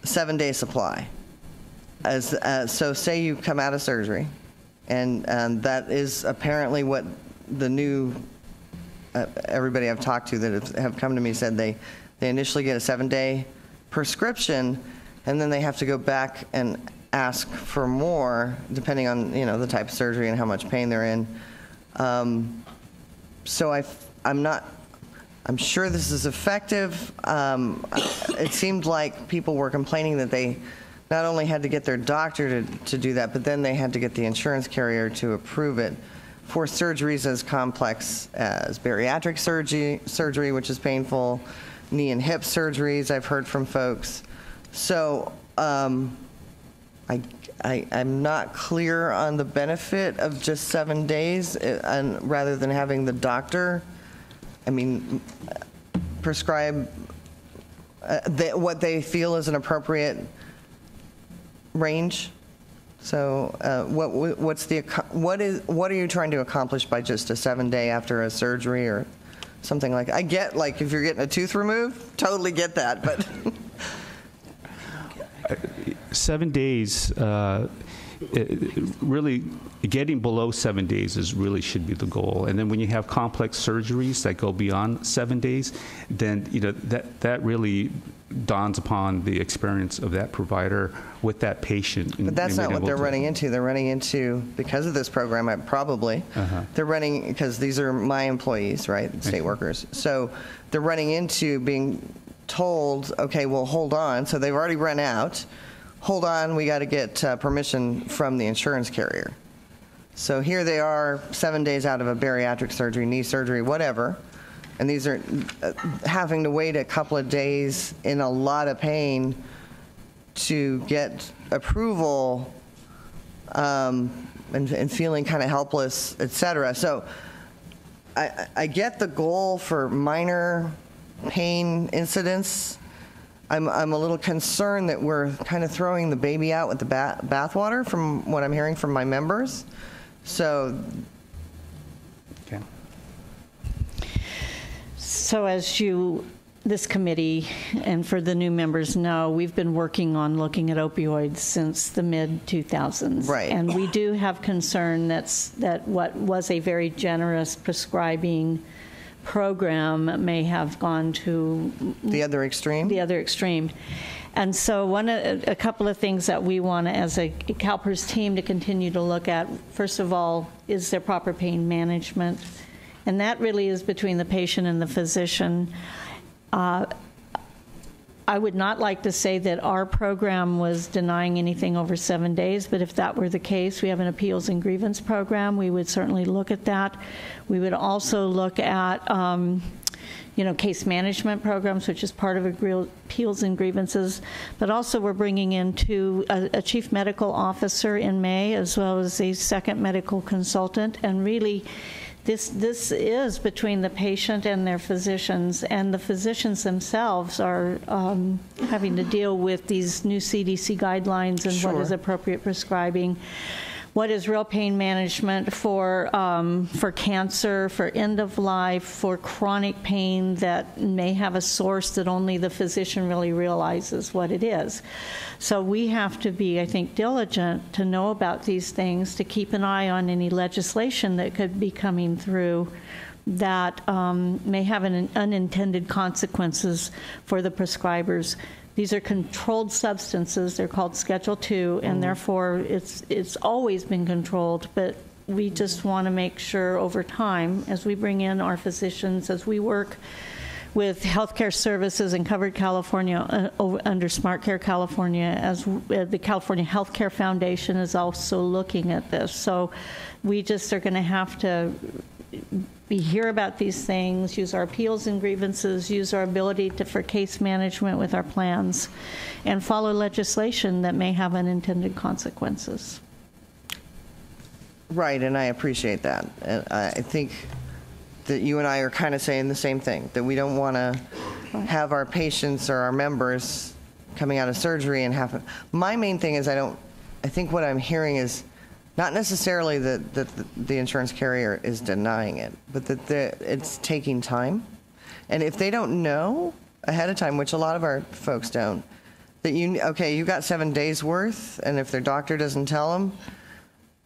seven-day supply. As, uh, so say you come out of surgery, and, and that is apparently what the new, uh, everybody I've talked to that have- have come to me said they, they initially get a seven-day prescription, and then they have to go back and ask for more, depending on, you know, the type of surgery and how much pain they're in. Um, so I, I'm not, I'm sure this is effective. Um, it seemed like people were complaining that they not only had to get their doctor to, to do that, but then they had to get the insurance carrier to approve it for surgeries as complex as bariatric surgery, surgery which is painful, knee and hip surgeries, I've heard from folks. So um, I, I, I'm not clear on the benefit of just seven days, uh, and rather than having the doctor, I mean, prescribe uh, the, what they feel is an appropriate range. So, uh, what, what's the, what is, what are you trying to accomplish by just a seven day after a surgery or something like? I get like if you're getting a tooth removed, totally get that, but. seven days, uh, it- really getting below seven days is really should be the goal. And then when you have complex surgeries that go beyond seven days, then you know that that really dawns upon the experience of that provider with that patient. But that's not what they're to- running into. They're running into, because of this program, I- probably, Uh-huh. they're running, because these are my employees, right, state workers. So they're running into being told, okay, well, hold on. So they've already run out. Hold on, we got to get uh, permission from the insurance carrier. So here they are, seven days out of a bariatric surgery, knee surgery, whatever. And these are uh, having to wait a couple of days in a lot of pain to get approval um, and, and feeling kind of helpless, et cetera. So I, I- I get the goal for minor pain incidents. I'm, I'm a little concerned that we're kind of throwing the baby out with the bath, bathwater from what I'm hearing from my members. So Okay. So as you, this committee, and for the new members know, we've been working on looking at opioids since the mid-2000s. Right. And we do have concern that's, that what was a very generous prescribing program may have gone to the other extreme? the other extreme. And so one, of- a couple of things that we want as a CalPERS team to continue to look at, first of all, is there proper pain management? And that really is between the patient and the physician. Uh, I would not like to say that our program was denying anything over seven days, but if that were the case, we have an appeals and grievance program. We would certainly look at that. We would also look at um, you know, case management programs, which is part of appeals and grievances. But also, we're bringing in two, a, a chief medical officer in May, as well as a second medical consultant, and really this, this is between the patient and their physicians, and the physicians themselves are um, having to deal with these new CDC guidelines and what is appropriate prescribing. What is real pain management for um, for cancer, for end of life, for chronic pain that may have a source that only the physician really realizes what it is. So we have to be, I think, diligent to know about these things, to keep an eye on any legislation that could be coming through that um, may have an unintended consequences for the prescribers. These are controlled substances. They're called Schedule II, and therefore it's it's always been controlled. But we just want to make sure over time, as we bring in our physicians, as we work with healthcare services and Covered California uh, under Smart Care California, as uh, the California Healthcare Foundation is also looking at this. So we just are going to have to we hear about these things, use our appeals and grievances, use our ability to, for case management with our plans, and follow legislation that may have unintended consequences. Right, and I appreciate that. And I I think that you and I are kind of saying the same thing, that we don't want to have our patients or our members coming out of surgery and have, my main thing is I don't, I think what I'm hearing is not necessarily that, the insurance carrier is denying it, but that the, it's taking time. And if they don't know ahead of time, which a lot of our folks don't, that you, okay, you got seven days worth, and if their doctor doesn't tell them,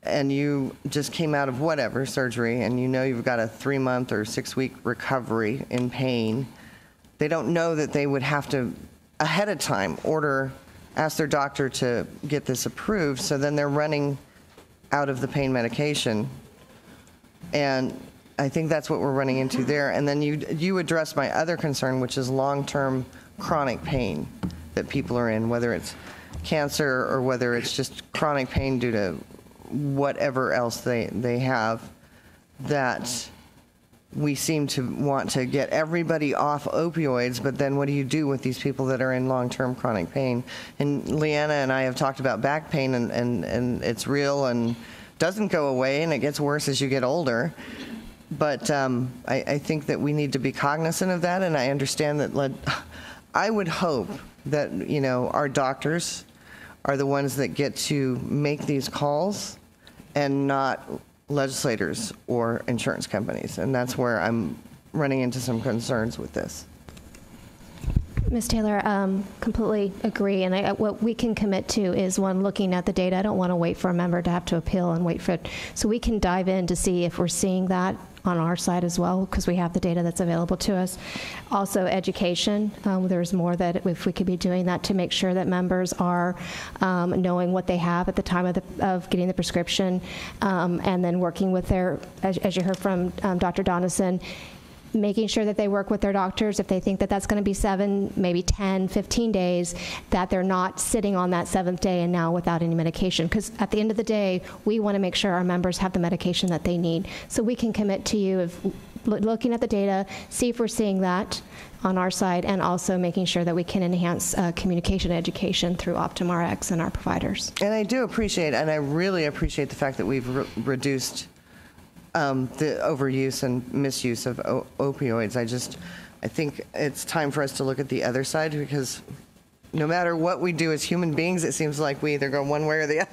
and you just came out of whatever surgery and you know you've got a three month or six week recovery in pain, they don't know that they would have to, ahead of time, order, ask their doctor to get this approved. So then they're running out of the pain medication. And I think that's what we're running into there. And then you, you address my other concern, which is long term chronic pain that people are in, whether it's cancer or whether it's just chronic pain due to whatever else they, they have, that we seem to want to get everybody off opioids, but then what do you do with these people that are in long term chronic pain? And Liana and I have talked about back pain, and, and, and it's real and doesn't go away, and it gets worse as you get older. But um, I, I think that we need to be cognizant of that, and I understand that. Led, I would hope that you know our doctors are the ones that get to make these calls, and not legislators or insurance companies, and that's where I'm running into some concerns with this. Ms. Taylor, um, completely agree. And I, what we can commit to is one, looking at the data. I don't want to wait for a member to have to appeal and wait for it. So we can dive in to see if we're seeing that on our side as well, because we have the data that's available to us. Also, education. Um, there's more that if we could be doing that to make sure that members are um, knowing what they have at the time of, the, of getting the prescription, um, and then working with their, as, as you heard from um, Dr. Donneson, making sure that they work with their doctors if they think that that's going to be seven, maybe 10, 15 days, that they're not sitting on that seventh day and now without any medication. Because at the end of the day, we want to make sure our members have the medication that they need. So we can commit to you of looking at the data, see if we're seeing that on our side, and also making sure that we can enhance uh, communication education through OptumRx and our providers. And I do appreciate, and I really appreciate the fact that we've re- reduced um, the overuse and misuse of o- opioids. I just, I think it's time for us to look at the other side because no matter what we do as human beings, it seems like we either go one way or the other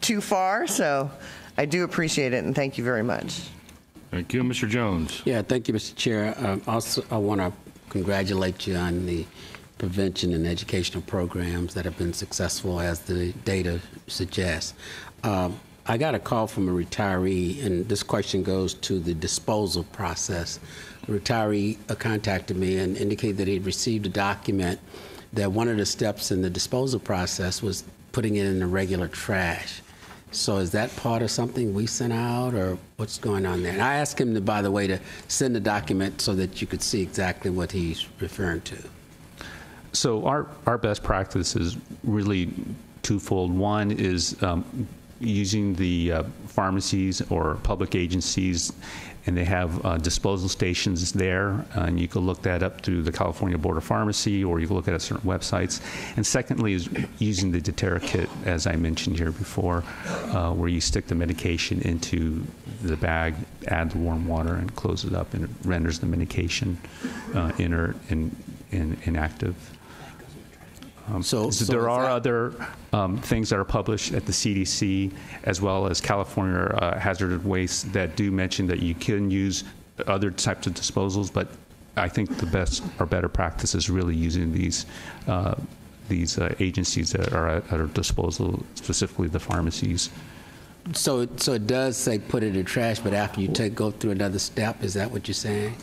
too far. So I do appreciate it, and thank you very much. Thank you, Mr. Jones. Yeah, thank you, Mr. Chair. Um, Also, I want to congratulate you on the prevention and educational programs that have been successful, as the data suggests. Um, I got a call from a retiree, and this question goes to the disposal process. A retiree uh, contacted me and indicated that he'd received a document that one of the steps in the disposal process was putting it in the regular trash. So is that part of something we sent out, or what's going on there? And I asked him, to, by the way, to send the document so that you could see exactly what he's referring to. So our, our best practice is really twofold. One is um, using the uh, pharmacies or public agencies, and they have uh, disposal stations there, and you can look that up through the California Board of Pharmacy, or you can look at certain websites. And secondly is using the Deterra kit, as I mentioned here before, uh, where you stick the medication into the bag, add the warm water, and close it up, and it renders the medication uh, inert and, and inactive. Um, So- so there are other um, things that are published at the CDC as well as California uh, Hazardous Waste that do mention that you can use other types of disposals, but I think the best or better practice is really using these uh, these uh, agencies that are at at our disposal, specifically the pharmacies. So, it- so it does say put it in trash, but after you take, go through another step, is that what you're saying?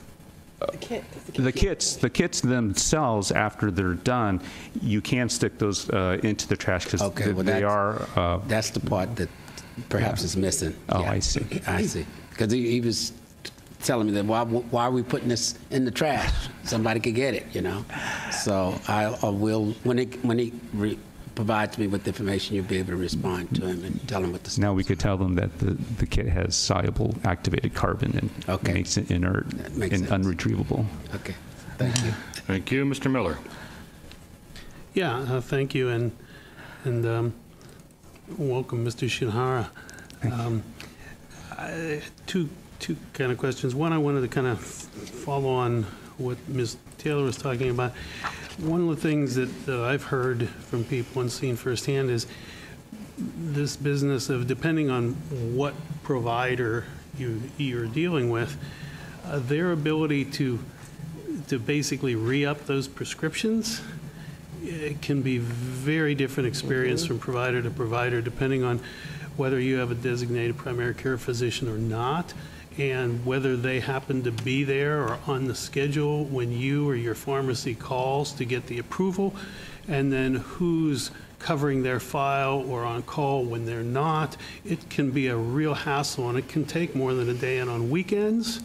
The kits, the kits themselves, after they're done, you can stick those uh, into the trash because Okay, well, they that's- are. Uh, That's the part that perhaps Yeah. is missing. Oh, Yeah. I see. I see. Because he, he was telling me that why, why are we putting this in the trash? Somebody could get it, you know? So I, I will, when he, when he re- provides me with the information, you'll be able to respond to him and tell him what the Now we could tell them that the, the kit has soluble activated carbon and makes it inert makes and sense. unretrievable. Okay, thank you. Thank you, Mr. Miller. Yeah, uh, thank you, and, and um, welcome, Mr. Shinohara. Um, I- Two, two kind of questions. One, I wanted to kind of follow on what Ms. Taylor was talking about. One of the things that that I've heard from people and seen firsthand is this business of depending on what provider you, you're dealing with, uh, their ability to, to basically re-up those prescriptions it can be very different experience mm-hmm. from provider to provider, depending on whether you have a designated primary care physician or not, and whether they happen to be there or on the schedule when you or your pharmacy calls to get the approval, and then who's covering their file or on call when they're not. It can be a real hassle, and it can take more than a day, and on weekends,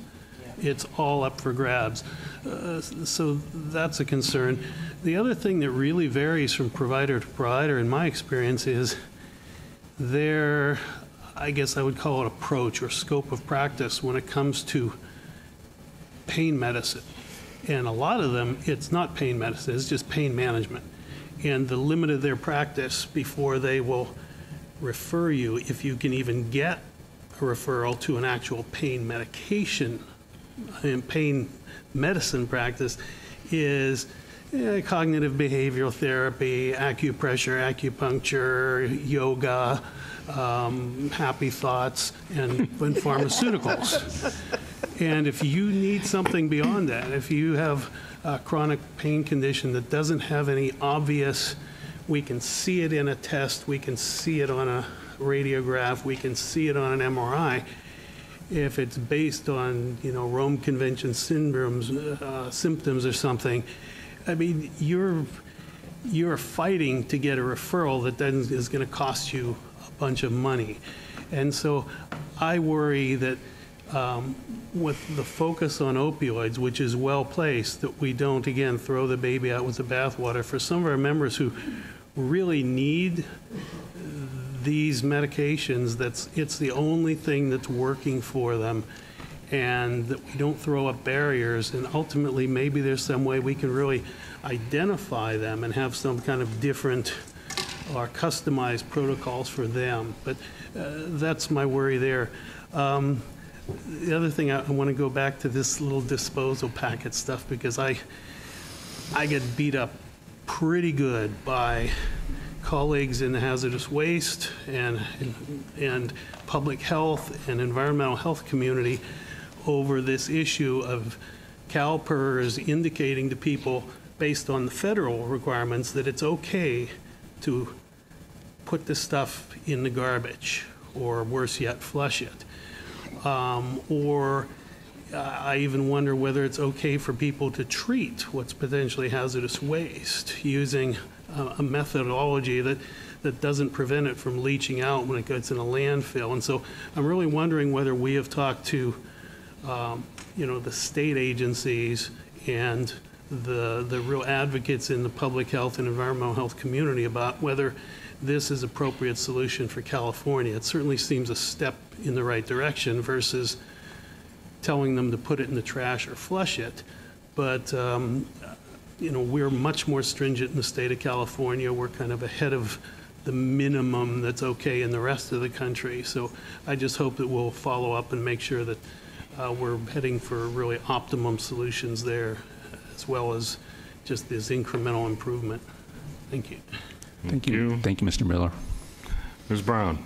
it's all up for grabs. Uh, So that's a concern. The other thing that really varies from provider to provider, in my experience, is their, I guess I would call it approach or scope of practice when it comes to pain medicine. And a lot of them, it's not pain medicine, it's just pain management. And the limit of their practice before they will refer you, if you can even get a referral to an actual pain medication and pain medicine practice, is eh, cognitive behavioral therapy, acupressure, acupuncture, yoga, um, happy thoughts, and, and pharmaceuticals. And if you need something beyond that, if you have a chronic pain condition that doesn't have any obvious, we can see it in a test, we can see it on a radiograph, we can see it on an MRI. If it's based on, you know, Rome Convention syndromes, uh, symptoms or something, I mean, you're, you're fighting to get a referral that then is going to cost you a bunch of money. And so I worry that um, with the focus on opioids, which is well placed, that we don't, again, throw the baby out with the bathwater. For some of our members who really need these medications, that's, it's the only thing that's working for them, and that we don't throw up barriers, and ultimately, maybe there's some way we can really identify them and have some kind of different or customized protocols for them. But uh, that's my worry there. Um, The other thing, I want to go back to this little disposal packet stuff, because I, I get beat up pretty good by colleagues in the hazardous waste and, and public health and environmental health community over this issue of CalPERS indicating to people, based on the federal requirements, that it's okay to put this stuff in the garbage, or worse yet, flush it. Um, Or uh, I even wonder whether it's okay for people to treat what's potentially hazardous waste using a a methodology that, that doesn't prevent it from leaching out when it gets in a landfill. And so I'm really wondering whether we have talked to, um, you know, the state agencies and the, the real advocates in the public health and environmental health community about whether this is appropriate solution for California. It certainly seems a step in the right direction versus telling them to put it in the trash or flush it. But, um, you know, we're much more stringent in the state of California. We're kind of ahead of the minimum that's okay in the rest of the country. So I just hope that we'll follow up and make sure that uh, we're heading for really optimum solutions there, as well as just this incremental improvement. Thank you. Thank you. Thank you, Mr. Miller. Ms. Brown.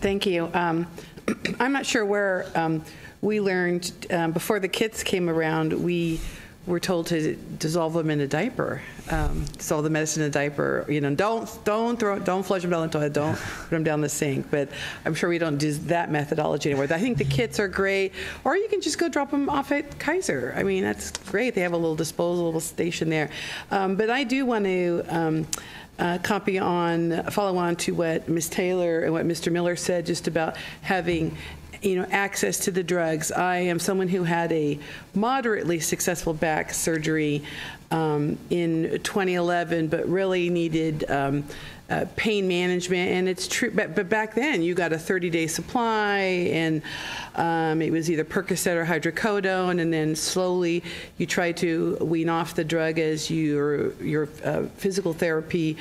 Thank you. Um, I'm not sure where um, we learned, um, before the kits came around, we were told to dissolve them in a diaper, um, dissolve the medicine in a diaper. You know, don't don't throw, don't flush them down the toilet, don't put them down the sink. But I'm sure we don't do that methodology anymore. I think the kits are great, or you can just go drop them off at Kaiser. I mean, that's great. They have a little disposable station there. Um, but I do want to. Um, uh, copy on, follow on to what Ms. Taylor and what Mr. Miller said just about having you know, access to the drugs. I am someone who had a moderately successful back surgery um, in 2011, but really needed um, uh, pain management. And it's true, but, but back then you got a 30 day supply, and um, it was either Percocet or hydrocodone, and then slowly you try to wean off the drug as your, your uh, physical therapy.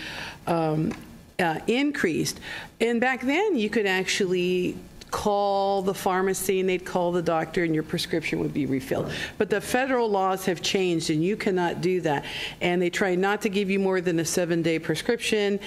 Um, uh, increased. And back then, you could actually call the pharmacy and they'd call the doctor and your prescription would be refilled. But the federal laws have changed and you cannot do that. And they try not to give you more than a seven day prescription.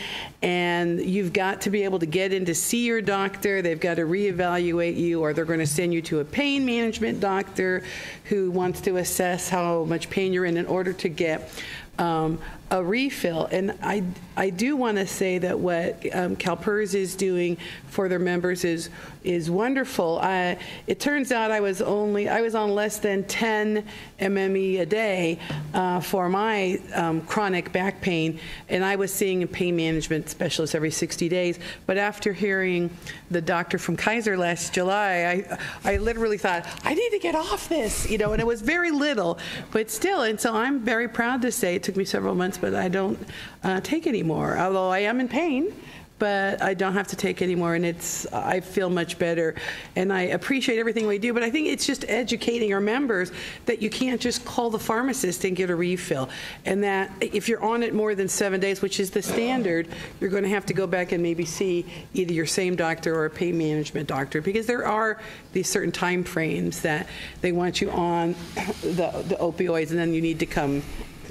And you've got to be able to get in to see your doctor. They've got to reevaluate you or they're going to send you to a pain management doctor who wants to assess how much pain you're in in order to get um, a refill. And I, I do want to say that what um, CalPERS is doing for their members is is wonderful. I, it turns out I was only I was on less than 10 MME a day uh, for my um, chronic back pain, and I was seeing a pain management specialist every 60 days. But after hearing the doctor from Kaiser last July, I I literally thought I need to get off this, you know. And it was very little, but still. And so I'm very proud to say it took me several months but I don't uh, take anymore. Although I am in pain, but I don't have to take anymore, and it's I feel much better, and I appreciate everything we do. But I think it's just educating our members that you can't just call the pharmacist and get a refill, and that if you're on it more than seven days, which is the standard, you're going to have to go back and maybe see either your same doctor or a pain management doctor because there are these certain time frames that they want you on the, the opioids, and then you need to come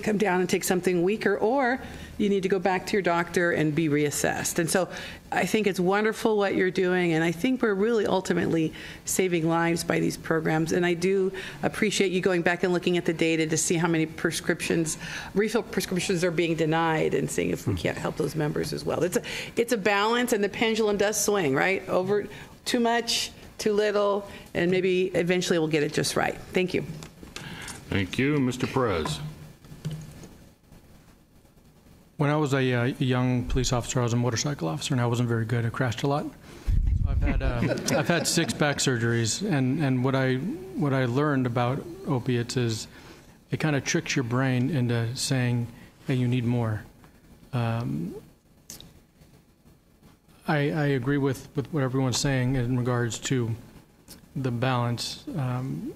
come down and take something weaker, or you need to go back to your doctor and be reassessed. And so I think it's wonderful what you're doing, and I think we're really ultimately saving lives by these programs. And I do appreciate you going back and looking at the data to see how many prescriptions, refill prescriptions are being denied and seeing if we hmm. can't help those members as well. It's a, it's a balance, and the pendulum does swing, right? Over too much, too little, and maybe eventually we'll get it just right. Thank you. Thank you. Mr. Perez. When I was a uh, young police officer, I was a motorcycle officer, and I wasn't very good. I crashed a lot. So I've had uh, I've had six back surgeries, and, and what I what I learned about opiates is it kind of tricks your brain into saying, "Hey, you need more." Um, I, I agree with, with what everyone's saying in regards to the balance. Um,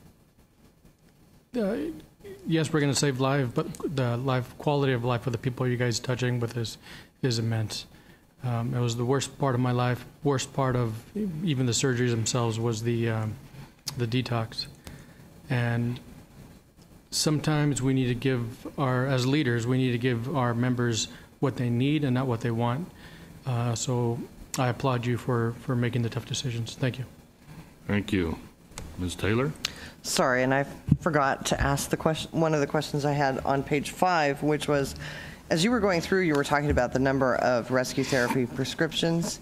yes, we're going to save life, but the life quality of life for the people you guys are touching with is is immense. Um, it was the worst part of my life. Worst part of even the surgeries themselves was the um, the detox, and sometimes we need to give our as leaders we need to give our members what they need and not what they want. Uh, so I applaud you for for making the tough decisions. Thank you. Thank you, Ms. Taylor. Sorry, and I forgot to ask the question, one of the questions I had on page five, which was, as you were going through, you were talking about the number of rescue therapy prescriptions.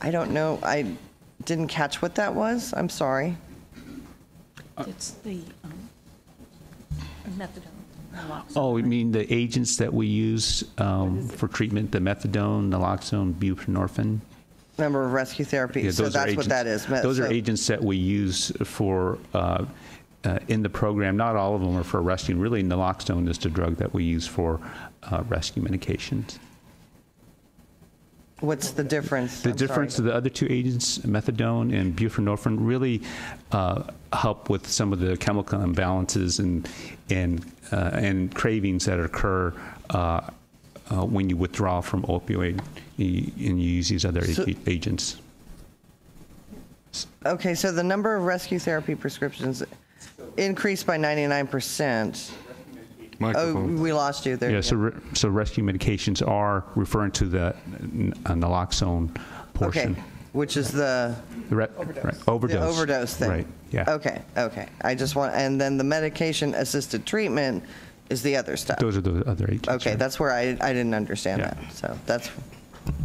I don't know, I didn't catch what that was. I'm sorry. It's the um, methadone. naloxone. Oh, you mean the agents that we use um, for treatment, the methadone, naloxone, buprenorphine? Number of rescue therapy. Yeah, So that's what agents- that is. Those are agents that we use for, uh, uh, in the program. Not all of them are for rescue. Really, naloxone is the drug that we use for uh, rescue medications. What's the difference? The I'm difference sorry. of the other two agents, methadone and buprenorphine, really uh, help with some of the chemical imbalances and and uh, and cravings that occur uh, uh, when you withdraw from opioid y- and you use these other So- ag- agents. Okay, so the number of rescue therapy prescriptions increased by 99%. Oh, we lost you there. Yeah, so re- so rescue medications are referring to the n- uh, naloxone portion. Okay, which is the The re- right, overdose. The overdose thing. Right. Yeah. Okay, okay. I just want, and then the medication-assisted treatment is the other stuff. Those are the other agents. Okay, that's where I, I didn't understand Yeah. that. So that's,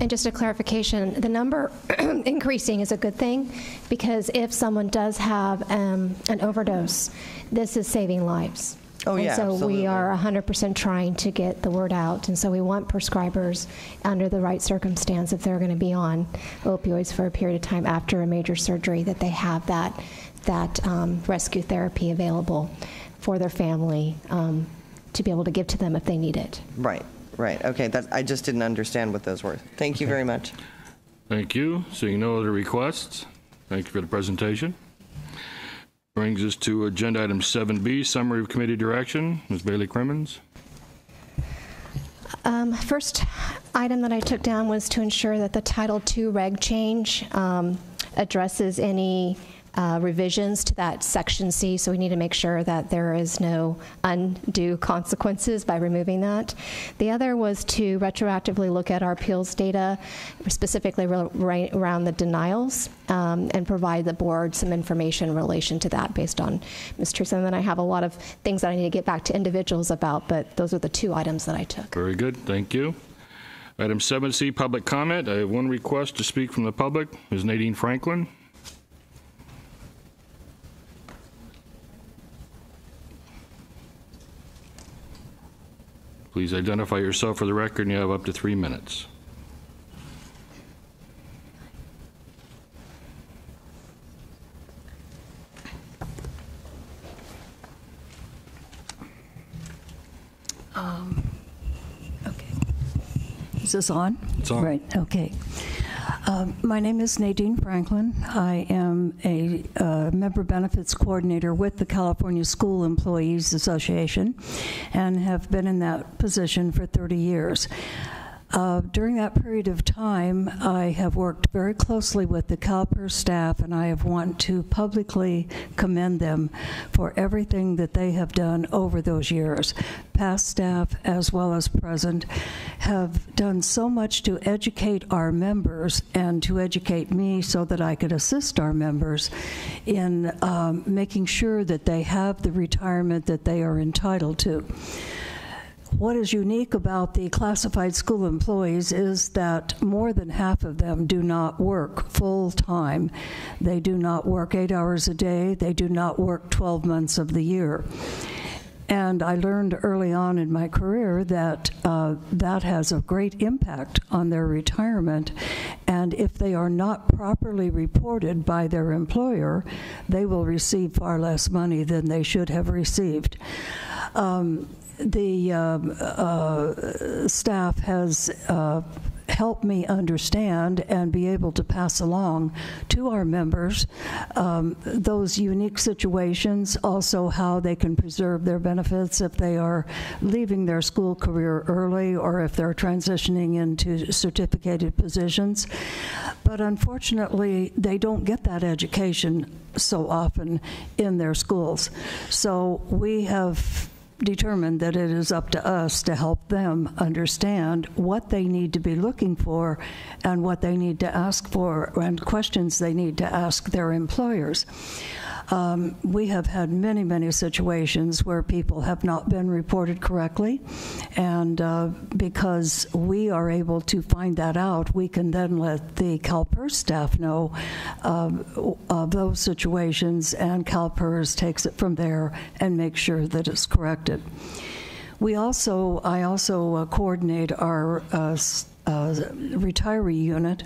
And just a clarification, the number increasing is a good thing because if someone does have um, an overdose, this is saving lives. Oh, yeah, And so absolutely. we are 100% trying to get the word out. And so we want prescribers, under the right circumstance, if they're going to be on opioids for a period of time after a major surgery, that they have that, that um, rescue therapy available for their family um, to be able to give to them if they need it. right, right. Okay, that, I just didn't understand what those were. Thank you very much. Thank you. Seeing no other requests, thank you for the presentation. Brings us to agenda item 7B, summary of committee direction. Ms. Bailey Crimmins. Um, First item that I took down was to ensure that the Title II reg change um, addresses any uh, revisions to that Section C, so we need to make sure that there is no undue consequences by removing that. The other was to retroactively look at our appeals data, specifically right around the denials, um, and provide the board some information in relation to that based on Ms. Teresa. And then I have a lot of things that I need to get back to individuals about, but those are the two items that I took. Very good, thank you. Item 7C, public comment. I have one request to speak from the public. Ms. Nadine Franklin. Please identify yourself for the record, and you have up to three minutes. Um, Okay. Is this on? It's on. Right, okay. Um, My name is Nadine Franklin. I am a uh, member benefits coordinator with the California School Employees Association and have been in that position for 30 years. Uh, During that period of time, I have worked very closely with the CalPERS staff, and I have want to publicly commend them for everything that they have done over those years. Past staff, as well as present, have done so much to educate our members and to educate me so that I could assist our members in um, making sure that they have the retirement that they are entitled to. What is unique about the classified school employees is that more than half of them do not work full time. They do not work eight hours a day, they do not work 12 months of the year. And I learned early on in my career that uh, that has a great impact on their retirement. And if they are not properly reported by their employer, they will receive far less money than they should have received. Um, the um, uh, staff has uh, helped me understand and be able to pass along to our members um, those unique situations, also how they can preserve their benefits if they are leaving their school career early or if they're transitioning into certificated positions. But unfortunately, they don't get that education so often in their schools. So we have determined that it is up to us to help them understand what they need to be looking for and what they need to ask for and questions they need to ask their employers. Um, we have had many, many situations where people have not been reported correctly, and uh, because we are able to find that out, we can then let the CalPERS staff know um, of those situations, and CalPERS takes it from there and makes sure that it's corrected. We also, I also uh, coordinate our uh, uh, retiree unit,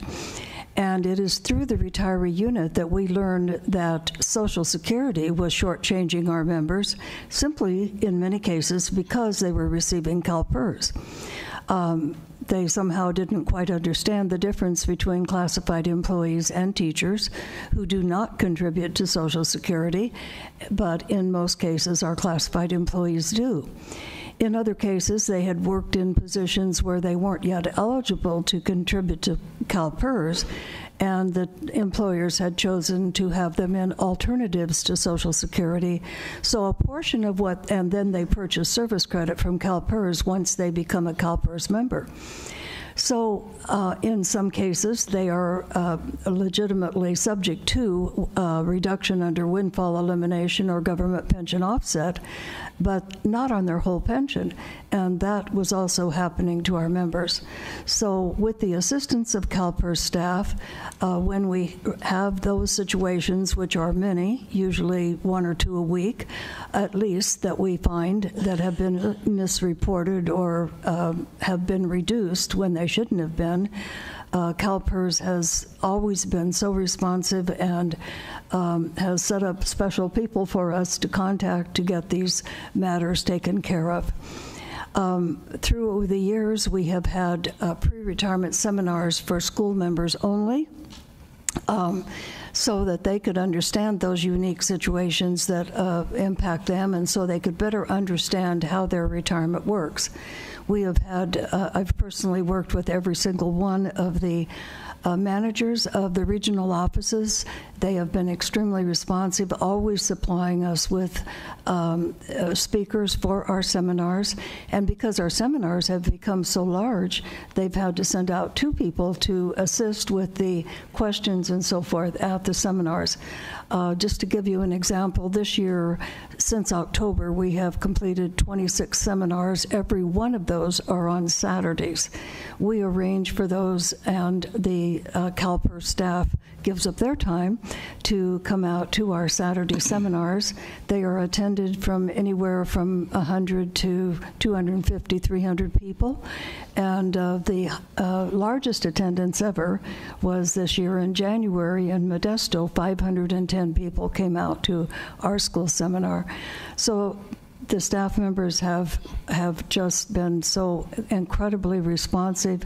and it is through the retiree unit that we learned that Social Security was shortchanging our members, simply in many cases because they were receiving CalPERS. Um, they somehow didn't quite understand the difference between classified employees and teachers who do not contribute to Social Security, but in most cases, our classified employees do. In other cases, they had worked in positions where they weren't yet eligible to contribute to CalPERS, and the employers had chosen to have them in alternatives to Social Security. So a portion of what, and then they purchase service credit from CalPERS once they become a CalPERS member. So, uh, in some cases, they are uh, legitimately subject to uh, reduction under windfall elimination or government pension offset, but not on their whole pension. And that was also happening to our members. So, with the assistance of CalPERS staff, uh, when we have those situations, which are many, usually one or two a week, at least that we find that have been misreported or uh, have been reduced when they shouldn't have been. Uh, CalPERS has always been so responsive and um, has set up special people for us to contact to get these matters taken care of. Um, through the years, we have had uh, pre retirement seminars for school members only. Um, so that they could understand those unique situations that uh, impact them and so they could better understand how their retirement works. We have had, uh, I've personally worked with every single one of the uh, managers of the regional offices. They have been extremely responsive, always supplying us with um, uh, speakers for our seminars. And because our seminars have become so large, they've had to send out two people to assist with the questions and so forth at the seminars. Uh, just to give you an example, this year, since October, we have completed 26 seminars. Every one of those are on Saturdays. We arrange for those, and the uh, CalPERS staff gives up their time to come out to our Saturday seminars. They are attended from anywhere from 100 to 250, 300 people. And uh, the uh, largest attendance ever was this year in January in Modesto. 510 people came out to our school seminar. So the staff members have have just been so incredibly responsive,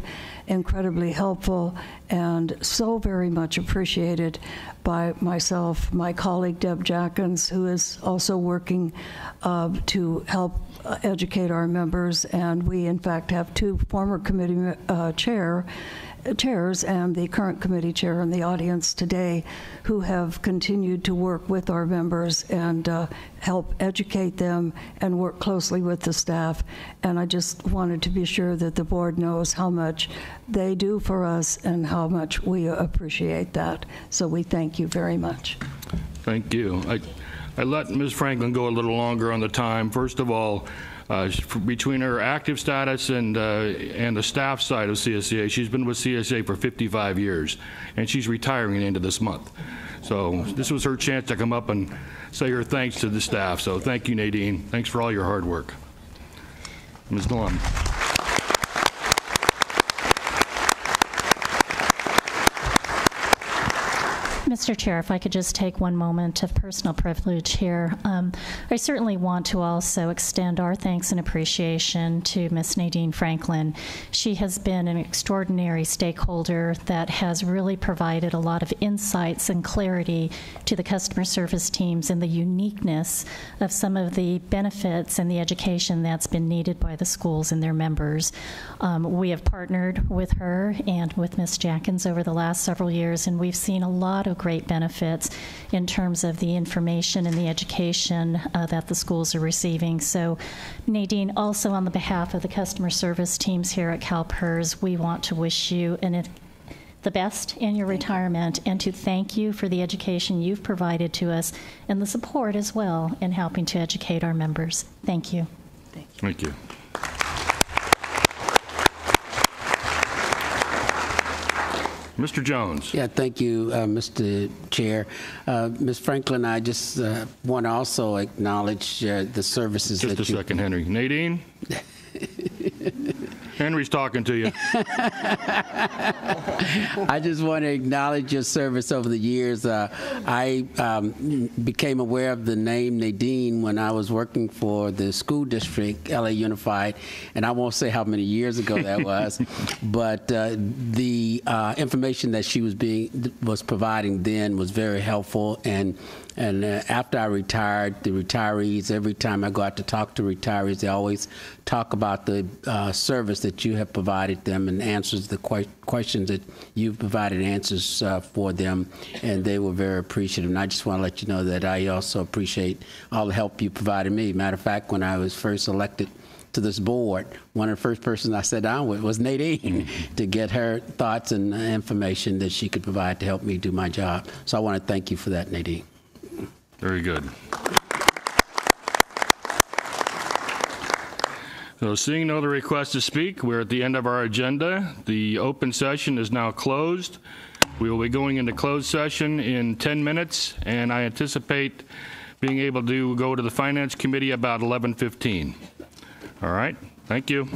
incredibly helpful, and so very much appreciated by myself, my colleague Deb Jackins, who is also working uh, to help uh, educate our members, and we in fact have two former committee uh, chair chairs and the current committee chair in the audience today who have continued to work with our members and uh, help educate them and work closely with the staff. And I just wanted to be sure that the board knows how much they do for us and how much we appreciate that. So we thank you very much. Thank you. I, I let Ms. Franklin go a little longer on the time. First of all, uh, between her active status and uh, and the staff side of CSEA, she's been with CSA for 55 years, and she's retiring at the end of this month. So this was her chance to come up and say her thanks to the staff. So thank you, Nadine. Thanks for all your hard work. Ms. Norm. Mr. Chair, if I could just take one moment of personal privilege here. Um, I certainly want to also extend our thanks and appreciation to Ms. Nadine Franklin. She has been an extraordinary stakeholder that has really provided a lot of insights and clarity to the customer service teams and the uniqueness of some of the benefits and the education that's been needed by the schools and their members. Um, we have partnered with her and with Ms. Jackins over the last several years, and we've seen a lot of great benefits in terms of the information and the education uh, that the schools are receiving. So, Nadine, also on the behalf of the customer service teams here at CalPERS, we want to wish you an the best in your retirement and to thank you for the education you've provided to us and the support as well in helping to educate our members. Thank you. Thank you. Mr. Jones. Yeah, thank you, uh, Mr. Chair. Uh, Ms. Franklin, I just uh, want to also acknowledge uh, the services Just that a second, Henry. Nadine? Henry's talking to you. I just want to acknowledge your service over the years. Uh, I um, became aware of the name Nadine when I was working for the school district, LA Unified, and I won't say how many years ago that was, but uh, the uh, information that she was being was providing then was very helpful and. And uh, after I retired, the retirees, every time I go out to talk to retirees, they always talk about the uh, service that you have provided them and answers the que- questions that you've provided answers uh, for them. And they were very appreciative. And I just want to let you know that I also appreciate all the help you provided me. Matter of fact, when I was first elected, to this board, one of the first persons I sat down with was Nadine to get her thoughts and information that she could provide to help me do my job. So I want to thank you for that, Nadine. Very good. So seeing no other requests to speak, we're at the end of our agenda. The open session is now closed. We will be going into closed session in 10 minutes, and I anticipate being able to go to the Finance Committee about 11:15. All right, thank you.